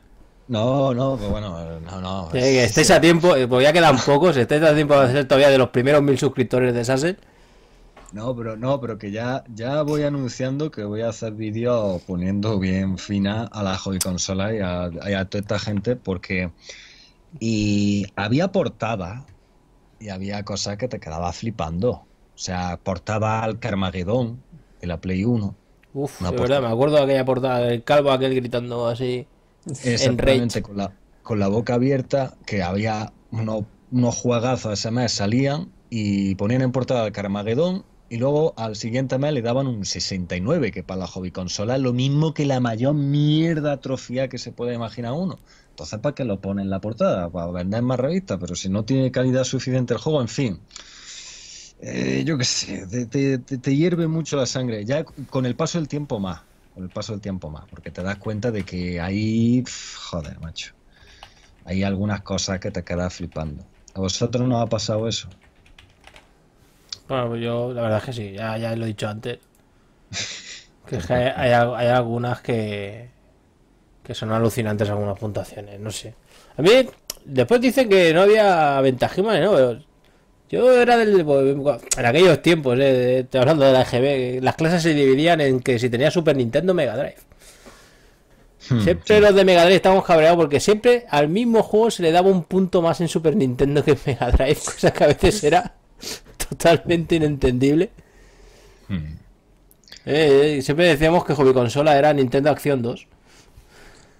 No, no, pues bueno, no, no. eh, que estéis a tiempo, eh, porque ya quedan pocos, estéis a tiempo de ser todavía de los primeros mil suscriptores de Sassel. No, pero no, pero que ya, ya voy anunciando que voy a hacer vídeos poniendo bien fina a la hobby consola y a, y a toda esta gente porque y había portada y había cosas que te quedaba flipando. O sea, portada al Carmageddon de la Play 1. Uf, de verdad, me acuerdo de aquella portada del calvo aquel gritando así. Exactamente, con la, con la boca abierta, que había unos, unos juegazos ese mes salían y ponían en portada el Carmageddon y luego al siguiente mes le daban un 69, que para la hobby consola es lo mismo que la mayor mierda atrofia que se puede imaginar uno. Entonces, ¿para qué lo pone en la portada? Para vender más revistas, pero si no tiene calidad suficiente el juego, en fin. Eh, yo qué sé, te, te- te- te hierve mucho la sangre. Ya con el paso del tiempo más. Con el paso del tiempo más. Porque te das cuenta de que ahí. Joder, macho. Hay algunas cosas que te quedas flipando. ¿A vosotros no os ha pasado eso? Bueno, pues yo la verdad es que sí, ya, ya lo he dicho antes. Que es que hay, hay al- hay algunas que, que son alucinantes algunas puntuaciones, no sé. A mí, después dicen que no había ventajismo, ¿no? Pero yo era del... En aquellos tiempos, eh, hablando de la EGB, las clases se dividían en que si tenía Super Nintendo, Mega Drive. Hmm, Siempre los de Mega Drive estábamos cabreados porque siempre al mismo juego se le daba un punto más en Super Nintendo que en Mega Drive, cosa que a veces era totalmente inentendible. Hmm. Eh, eh, siempre decíamos que hobby consola era Nintendo Acción 2.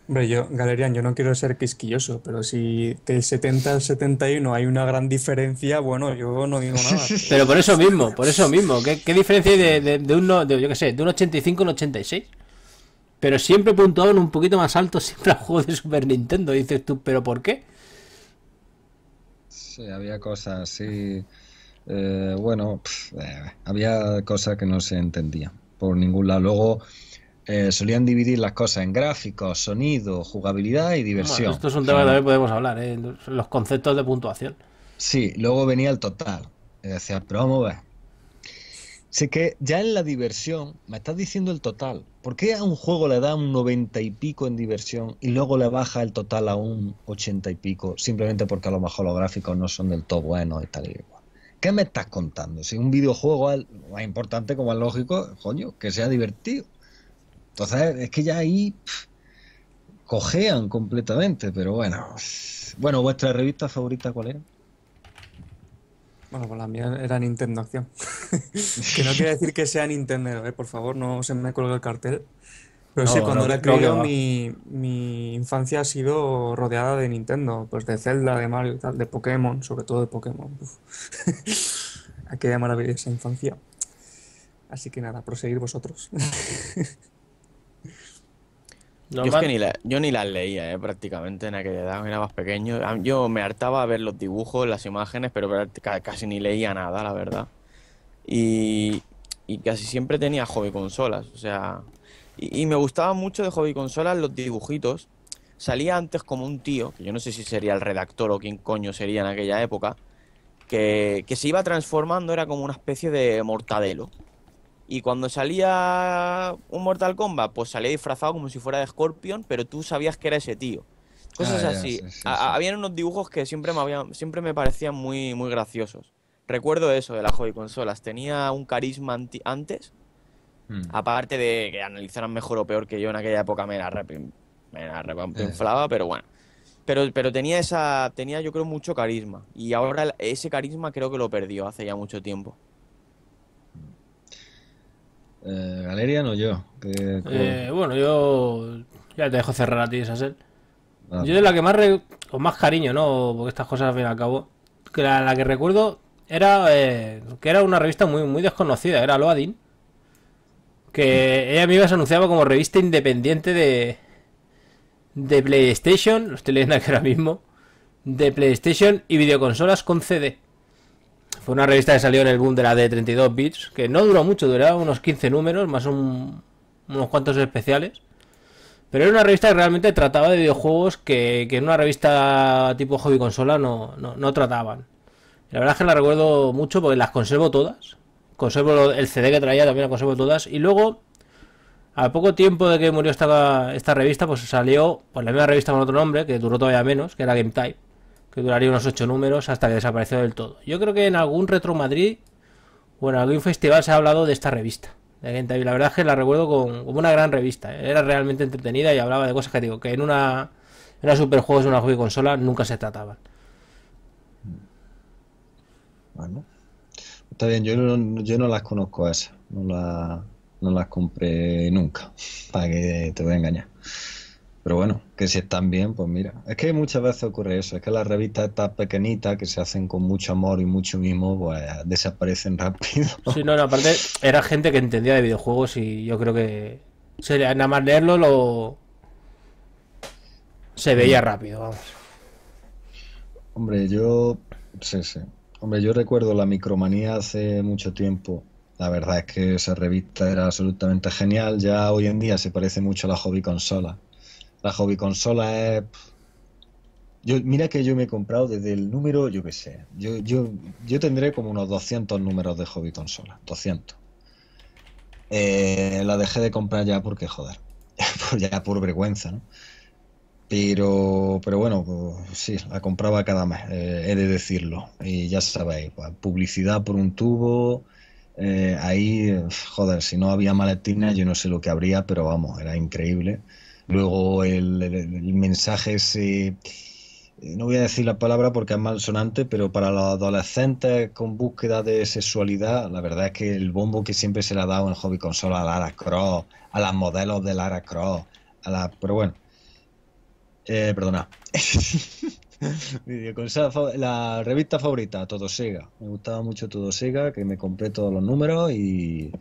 Hombre, yo, Galerian, yo no quiero ser quisquilloso, pero si del 70 al 71 hay una gran diferencia, bueno, yo no digo nada. Pero por eso mismo, por eso mismo. ¿Qué, qué diferencia hay de, de, de un, de, yo qué sé, de un 85 a un 86? Pero siempre puntuaban un poquito más alto siempre a juegos de Super Nintendo. Dices tú, ¿pero por qué? Sí, había cosas así. eh, bueno, eh, había cosas que no se entendían por ningún lado. Luego eh, solían dividir las cosas en gráficos, sonido, jugabilidad y diversión. Bueno, esto es un tema que también podemos hablar, ¿eh? los conceptos de puntuación. Sí, luego venía el total. Y decía, pero vamos a ver. Sé que ya en la diversión me estás diciendo el total. ¿Por qué a un juego le da un 90 y pico en diversión y luego le baja el total a un 80 y pico? Simplemente porque a lo mejor los gráficos no son del todo buenos y tal y igual. ¿Qué me estás contando? Si un videojuego es más importante, como es lógico, coño, que sea divertido. Entonces, es que ya ahí pff, cojean completamente, pero bueno. Bueno, ¿vuestra revista favorita cuál era? Bueno, pues la mía era Nintendo Acción. que no quiere decir que sea Nintendo, ¿eh? por favor, no se me cuelgue el cartel. Pero sí, No, cuando no, era no, crío, va. mi, mi infancia ha sido rodeada de Nintendo, pues de Zelda, de Mario y tal, de Pokémon, sobre todo de Pokémon. Aquella maravillosa infancia. Así que nada, proseguir vosotros. Yo es que ni, la- yo ni las leía, eh, prácticamente en aquella edad, era más pequeño. Yo me hartaba a ver los dibujos, las imágenes, pero casi ni leía nada, la verdad. Y, y casi siempre tenía hobby consolas, o sea... Y, y me gustaba mucho de hobby consolas los dibujitos. Salía antes como un tío, que yo no sé si sería el redactor o quién coño sería en aquella época, que, que se iba transformando, era como una especie de mortadelo. Y cuando salía un Mortal Kombat, pues salía disfrazado como si fuera de Scorpion, pero tú sabías que era ese tío. Cosas Ah, así. sí, sí, A- sí. a- Habían unos dibujos que siempre me, habían, siempre me parecían muy, muy graciosos. Recuerdo eso de las hobby consolas. Tenía un carisma anti- antes, Hmm. aparte de que analizaran mejor o peor que yo en aquella época me la, repin- me la repampinflaba, pero bueno. Pero, pero tenía esa, tenía yo creo mucho carisma. Y ahora ese carisma creo que lo perdió hace ya mucho tiempo. Eh, Galeria no yo. que- Eh, bueno, yo ya te dejo cerrar a ti, Sasel. Ah, Yo de la que más re- con más cariño, ¿no? Porque estas cosas al fin y al cabo. Que la, la que recuerdo era eh, que era una revista muy, muy desconocida, era Loading. Que ella misma se anunciaba como revista independiente de, de PlayStation, lo estoy leyendo aquí ahora mismo, de PlayStation y videoconsolas con CD. Fue una revista que salió en el boom de la de 32 bits, que no duró mucho, duraba unos 15 números, más un- unos cuantos especiales. Pero era una revista que realmente trataba de videojuegos que, que en una revista tipo hobby consola no, no, no trataban. La verdad es que la recuerdo mucho porque las conservo todas. Conservo el CD que traía, también la conservo todas. Y luego, a poco tiempo de que murió esta, esta revista, pues salió pues, la misma revista con otro nombre, que duró todavía menos, que era Game Type, que duraría unos 8 números hasta que desapareció del todo. Yo creo que en algún Retro Madrid o en algún festival se ha hablado de esta revista. De. La verdad es que la recuerdo como una gran revista. ¿eh? Era realmente entretenida y hablaba de cosas que digo, que en una, en una superjuegos, en una hobby consola, nunca se trataban. Bueno, está bien, yo no, yo no las conozco esas, no, la- no las compré nunca, para que te voy a engañar. Pero bueno, que si están bien, pues mira. Es que muchas veces ocurre eso, es que las revistas estas pequeñitas que se hacen con mucho amor y mucho mimo, pues desaparecen rápido. Sí, no, no, aparte era gente que entendía de videojuegos y yo creo que sería, nada más leerlo lo se veía rápido, vamos. Hombre, yo, sí, sí. Hombre, yo recuerdo la Micromanía hace mucho tiempo. La verdad es que esa revista era absolutamente genial. Ya hoy en día se parece mucho a la hobby consola. La hobby consola es... Yo, mira que yo me he comprado desde el número, yo qué sé. Yo, yo, yo tendré como unos 200 números de hobby consola. 200. Eh, la dejé de comprar ya porque, joder, ya por vergüenza, ¿no? Pero, pero bueno, pues, sí, la compraba cada mes, eh, he de decirlo. Y ya sabéis, pues, publicidad por un tubo, eh, ahí, joder, si no había maletines, yo no sé lo que habría, pero vamos, era increíble. Luego el, el- mensaje ese, eh, no voy a decir la palabra porque es malsonante, pero para los adolescentes con búsqueda de sexualidad, la verdad es que el bombo que siempre se le ha dado en Hobby Consola a Lara Croft, a las modelos de Lara Croft, a la, pero bueno. Eh, perdona. La revista favorita, Todo Sega. Me gustaba mucho Todo Sega, que me compré todos los números y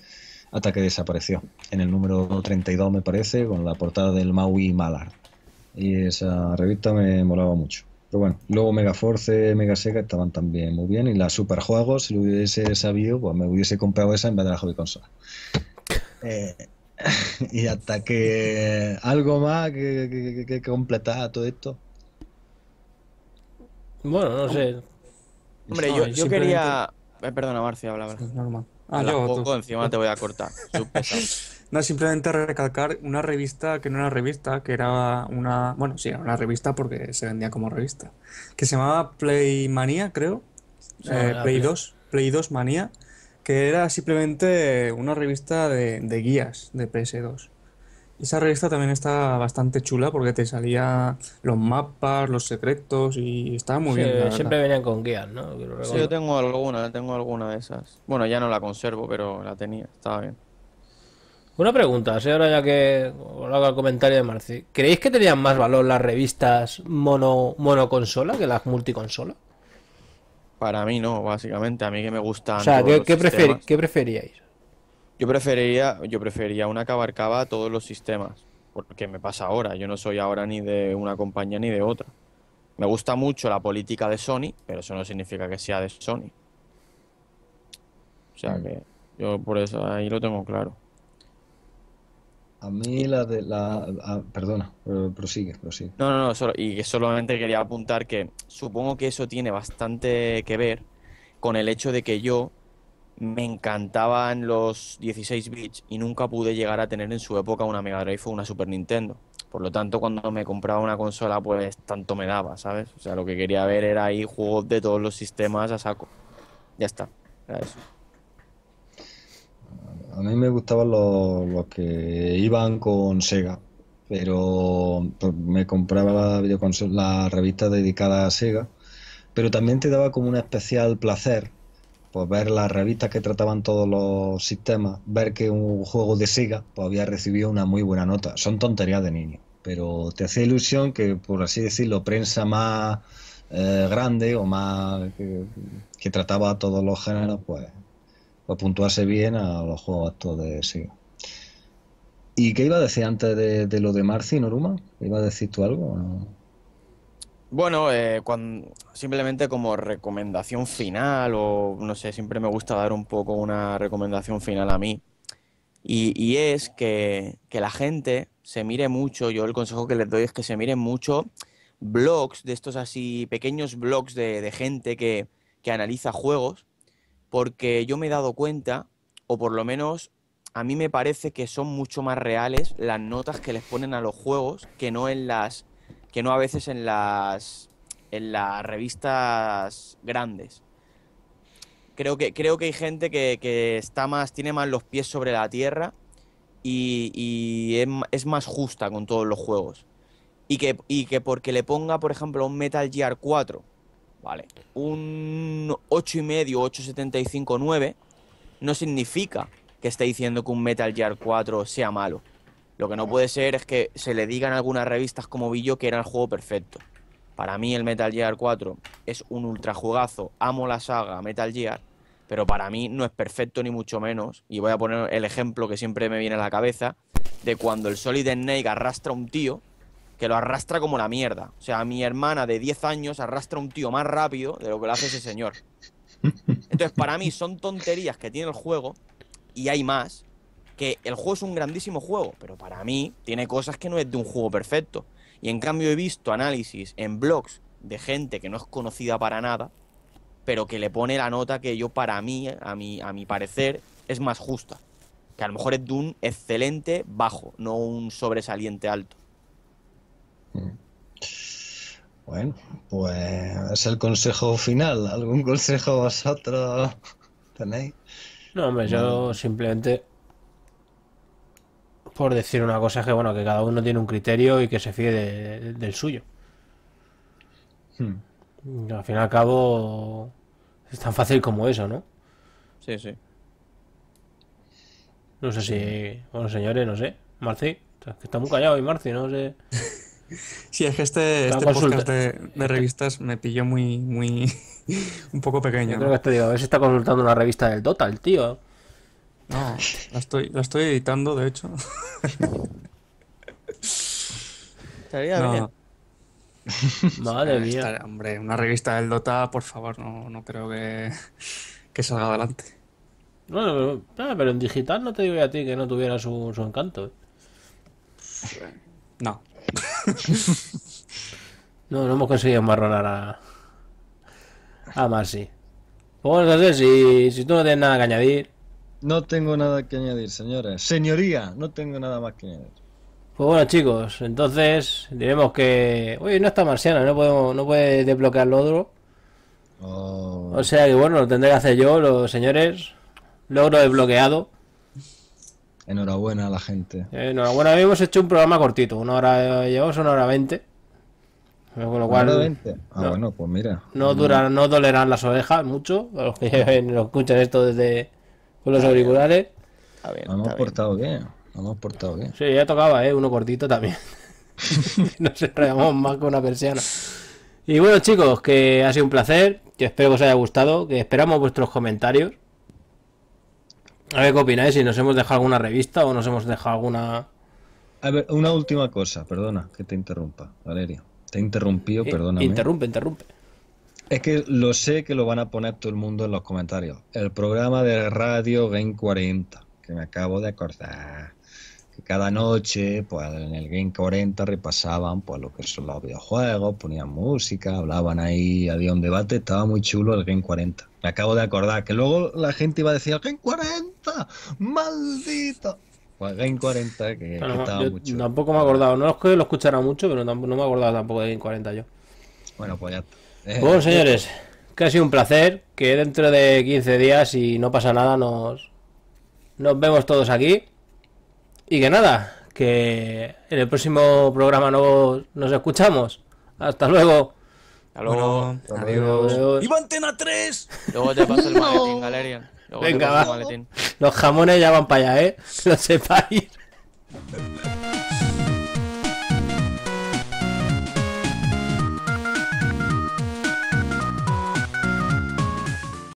hasta que desapareció. En el número 32 me parece, con la portada del Maui Malar. Y esa revista me molaba mucho. Pero bueno, luego Mega Force, Mega Sega estaban también muy bien. Y las Superjuegos, si lo hubiese sabido, pues me hubiese comprado esa en vez de la hobby consola. Eh, y hasta que algo más que, que, que- que completar todo esto. Bueno, no sé. Hombre, No, yo, yo simplemente- quería... eh, perdona, Marcia, habla. habla. Es normal. Ah, yo, poco, encima te voy a cortar. No, simplemente recalcar una revista que no era revista, que era una, bueno, sí, era una revista porque se vendía como revista, que se llamaba Playmania, creo, Sí, eh, la Play Play. 2, Play 2 Manía, que era simplemente una revista de, de guías de PS2. Esa revista también está bastante chula porque te salía los mapas, los secretos y estaba muy Sí, bien, la verdad. siempre venían con guías, ¿no? Sí, yo tengo alguna, tengo alguna de esas. Bueno, ya no la conservo, pero la tenía, estaba bien. Una pregunta, ahora ya que os hago el comentario de Marci. ¿Creéis que tenían más valor las revistas mono, monoconsola que las multiconsola? Para mí no, básicamente. A mí que me gustan O sea, todos ¿qué, los qué prefer- sistemas. qué preferíais? Yo preferiría, yo preferiría una que abarcaba todos los sistemas, porque me pasa ahora. Yo no soy ahora ni de una compañía ni de otra. Me gusta mucho la política de Sony, pero eso no significa que sea de Sony. O sea Mm. que yo por eso ahí lo tengo claro. A mí la de la... ah, perdona, prosigue, prosigue. No, no, no, solo- y solamente quería apuntar que supongo que eso tiene bastante que ver con el hecho de que yo me encantaban los 16 bits y nunca pude llegar a tener en su época una Mega Drive o una Super Nintendo. Por lo tanto, cuando me compraba una consola, pues tanto me daba, ¿sabes? O sea, lo que quería ver era ahí juegos de todos los sistemas a saco. Ya está, era eso. A mí me gustaban los, que iban con Sega, pero pues, me compraba la la revista dedicada a Sega, pero también te daba como un especial placer, pues ver las revistas que trataban todos los sistemas, ver que un juego de Sega pues, había recibido una muy buena nota. Son tonterías de niño, pero te hacía ilusión que, por así decirlo, prensa más eh, grande o más que, trataba a todos los géneros, pues pues puntuarse bien a los juegos estos de Sega. ¿Y qué iba a decir antes de, de lo de Marci, Noruma? ¿Iba a decir tú algo? o no? Bueno, eh, simplemente como recomendación final, o no sé, siempre me gusta dar un poco una recomendación final a mí. Y, y es que, que la gente se mire mucho, yo el consejo que les doy es que se miren mucho blogs de estos así, pequeños blogs de, de gente que, que analiza juegos, porque yo me he dado cuenta, o por lo menos a mí me parece que son mucho más reales las notas que les ponen a los juegos que no en las que no a veces en las en las revistas grandes. Creo que, creo que hay gente que, que está más, tiene más los pies sobre la tierra y, es, es más justa con todos los juegos. Y que, y que porque le ponga, por ejemplo, un Metal Gear 4, vale, un 8,5, 8,75, 9, no significa que esté diciendo que un Metal Gear 4 sea malo. Lo que no puede ser es que se le digan algunas revistas como vi yo que era el juego perfecto. Para mí el Metal Gear 4 es un ultra juegazo, amo la saga Metal Gear, pero para mí no es perfecto ni mucho menos. Y voy a poner el ejemplo que siempre me viene a la cabeza de cuando el Solid Snake arrastra a un tío que lo arrastra como la mierda. O sea, mi hermana de 10 años arrastra a un tío más rápido de lo que lo hace ese señor. Entonces, para mí son tonterías que tiene el juego y hay más. Que el juego es un grandísimo juego, pero para mí tiene cosas que no es de un juego perfecto. Y en cambio he visto análisis en blogs de gente que no es conocida para nada, pero que le pone la nota que yo para mí, a mi, a mi parecer, es más justa. Que a lo mejor es de un excelente bajo, no un sobresaliente alto. Bueno, pues es el consejo final. ¿Algún consejo vosotros tenéis? No, hombre, yo simplemente por decir una cosa es que bueno, que cada uno tiene un criterio y que se fíe de- del suyo. Hmm. Al fin y al cabo es tan fácil como eso, ¿no? Sí, sí. No sé si, bueno, señores, no sé. Marci, que está muy callado hoy, Marci, no sé. Sí, es que este, este podcast de, de revistas me pilló muy, muy, un poco pequeño. Yo creo ¿no? que te digo, a ver si está consultando una revista del Dota, el tío. No, la estoy, la estoy editando, de hecho. Estaría No, bien. Madre mía. hombre, una revista del Dota, por favor, no, no creo que, que salga adelante. Bueno, pero, ah, pero en digital no te digo yo a ti que no tuviera su, su encanto. ¿eh? No. No, no hemos conseguido marronar a. a Marcy. Pues bueno, entonces, si, si tú no tienes nada que añadir, No tengo nada que añadir, señores. Señoría, no tengo nada más que añadir. pues bueno, chicos, entonces diremos que. Oye, no está marciana, no podemos, no puede desbloquear lo otro. Oh, O sea que bueno, lo tendré que hacer yo, los señores. Logro desbloqueado. enhorabuena a la gente. Enhorabuena, hoy hemos hecho un programa cortito, una hora, llevamos una hora veinte. Con lo cual. ¿Ahora 20? Ah, no. bueno, pues mira. No durarán, no dolerán las orejas mucho, a los que lo escuchan esto desde con los auriculares. Está bien, Nos hemos portado bien. Hemos portado bien. Sí, ya tocaba, ¿eh? Uno cortito también. Nos enrollamos más con una persiana. Y bueno, chicos, que ha sido un placer, que espero que os haya gustado, que esperamos vuestros comentarios. A ver qué opináis, si nos hemos dejado alguna revista o nos hemos dejado alguna... A ver, una última cosa, perdona que te interrumpa, Valeria. Te he interrumpido, perdóname. Interrumpe, interrumpe. Es que lo sé que lo van a poner todo el mundo en los comentarios. El programa de radio Game 40, que me acabo de acordar. Que cada noche, pues en el Game 40 repasaban pues lo que son los videojuegos, ponían música, hablaban ahí, había un debate, estaba muy chulo el Game 40. Me acabo de acordar que luego la gente iba a decir, Game 40, maldito. Pues Game 40, que, que Bueno, estaba muy chulo. tampoco me he acordado, no es que lo escuchara mucho, pero tampoco, no me he acordado tampoco de 40 yo. Bueno, pues ya está. Eh, Bueno, señores, que ha sido un placer. Que dentro de 15 días, si no pasa nada, nos, nos vemos todos aquí. Y que nada, que en el próximo programa no, nos escuchamos. Hasta luego. Hasta luego. Bueno, adiós. Adiós. ¡Viva Antena 3! Luego te paso el maletín, Galerian. Luego Venga, va. Los jamones ya van para allá, ¿eh? Que lo sepáis.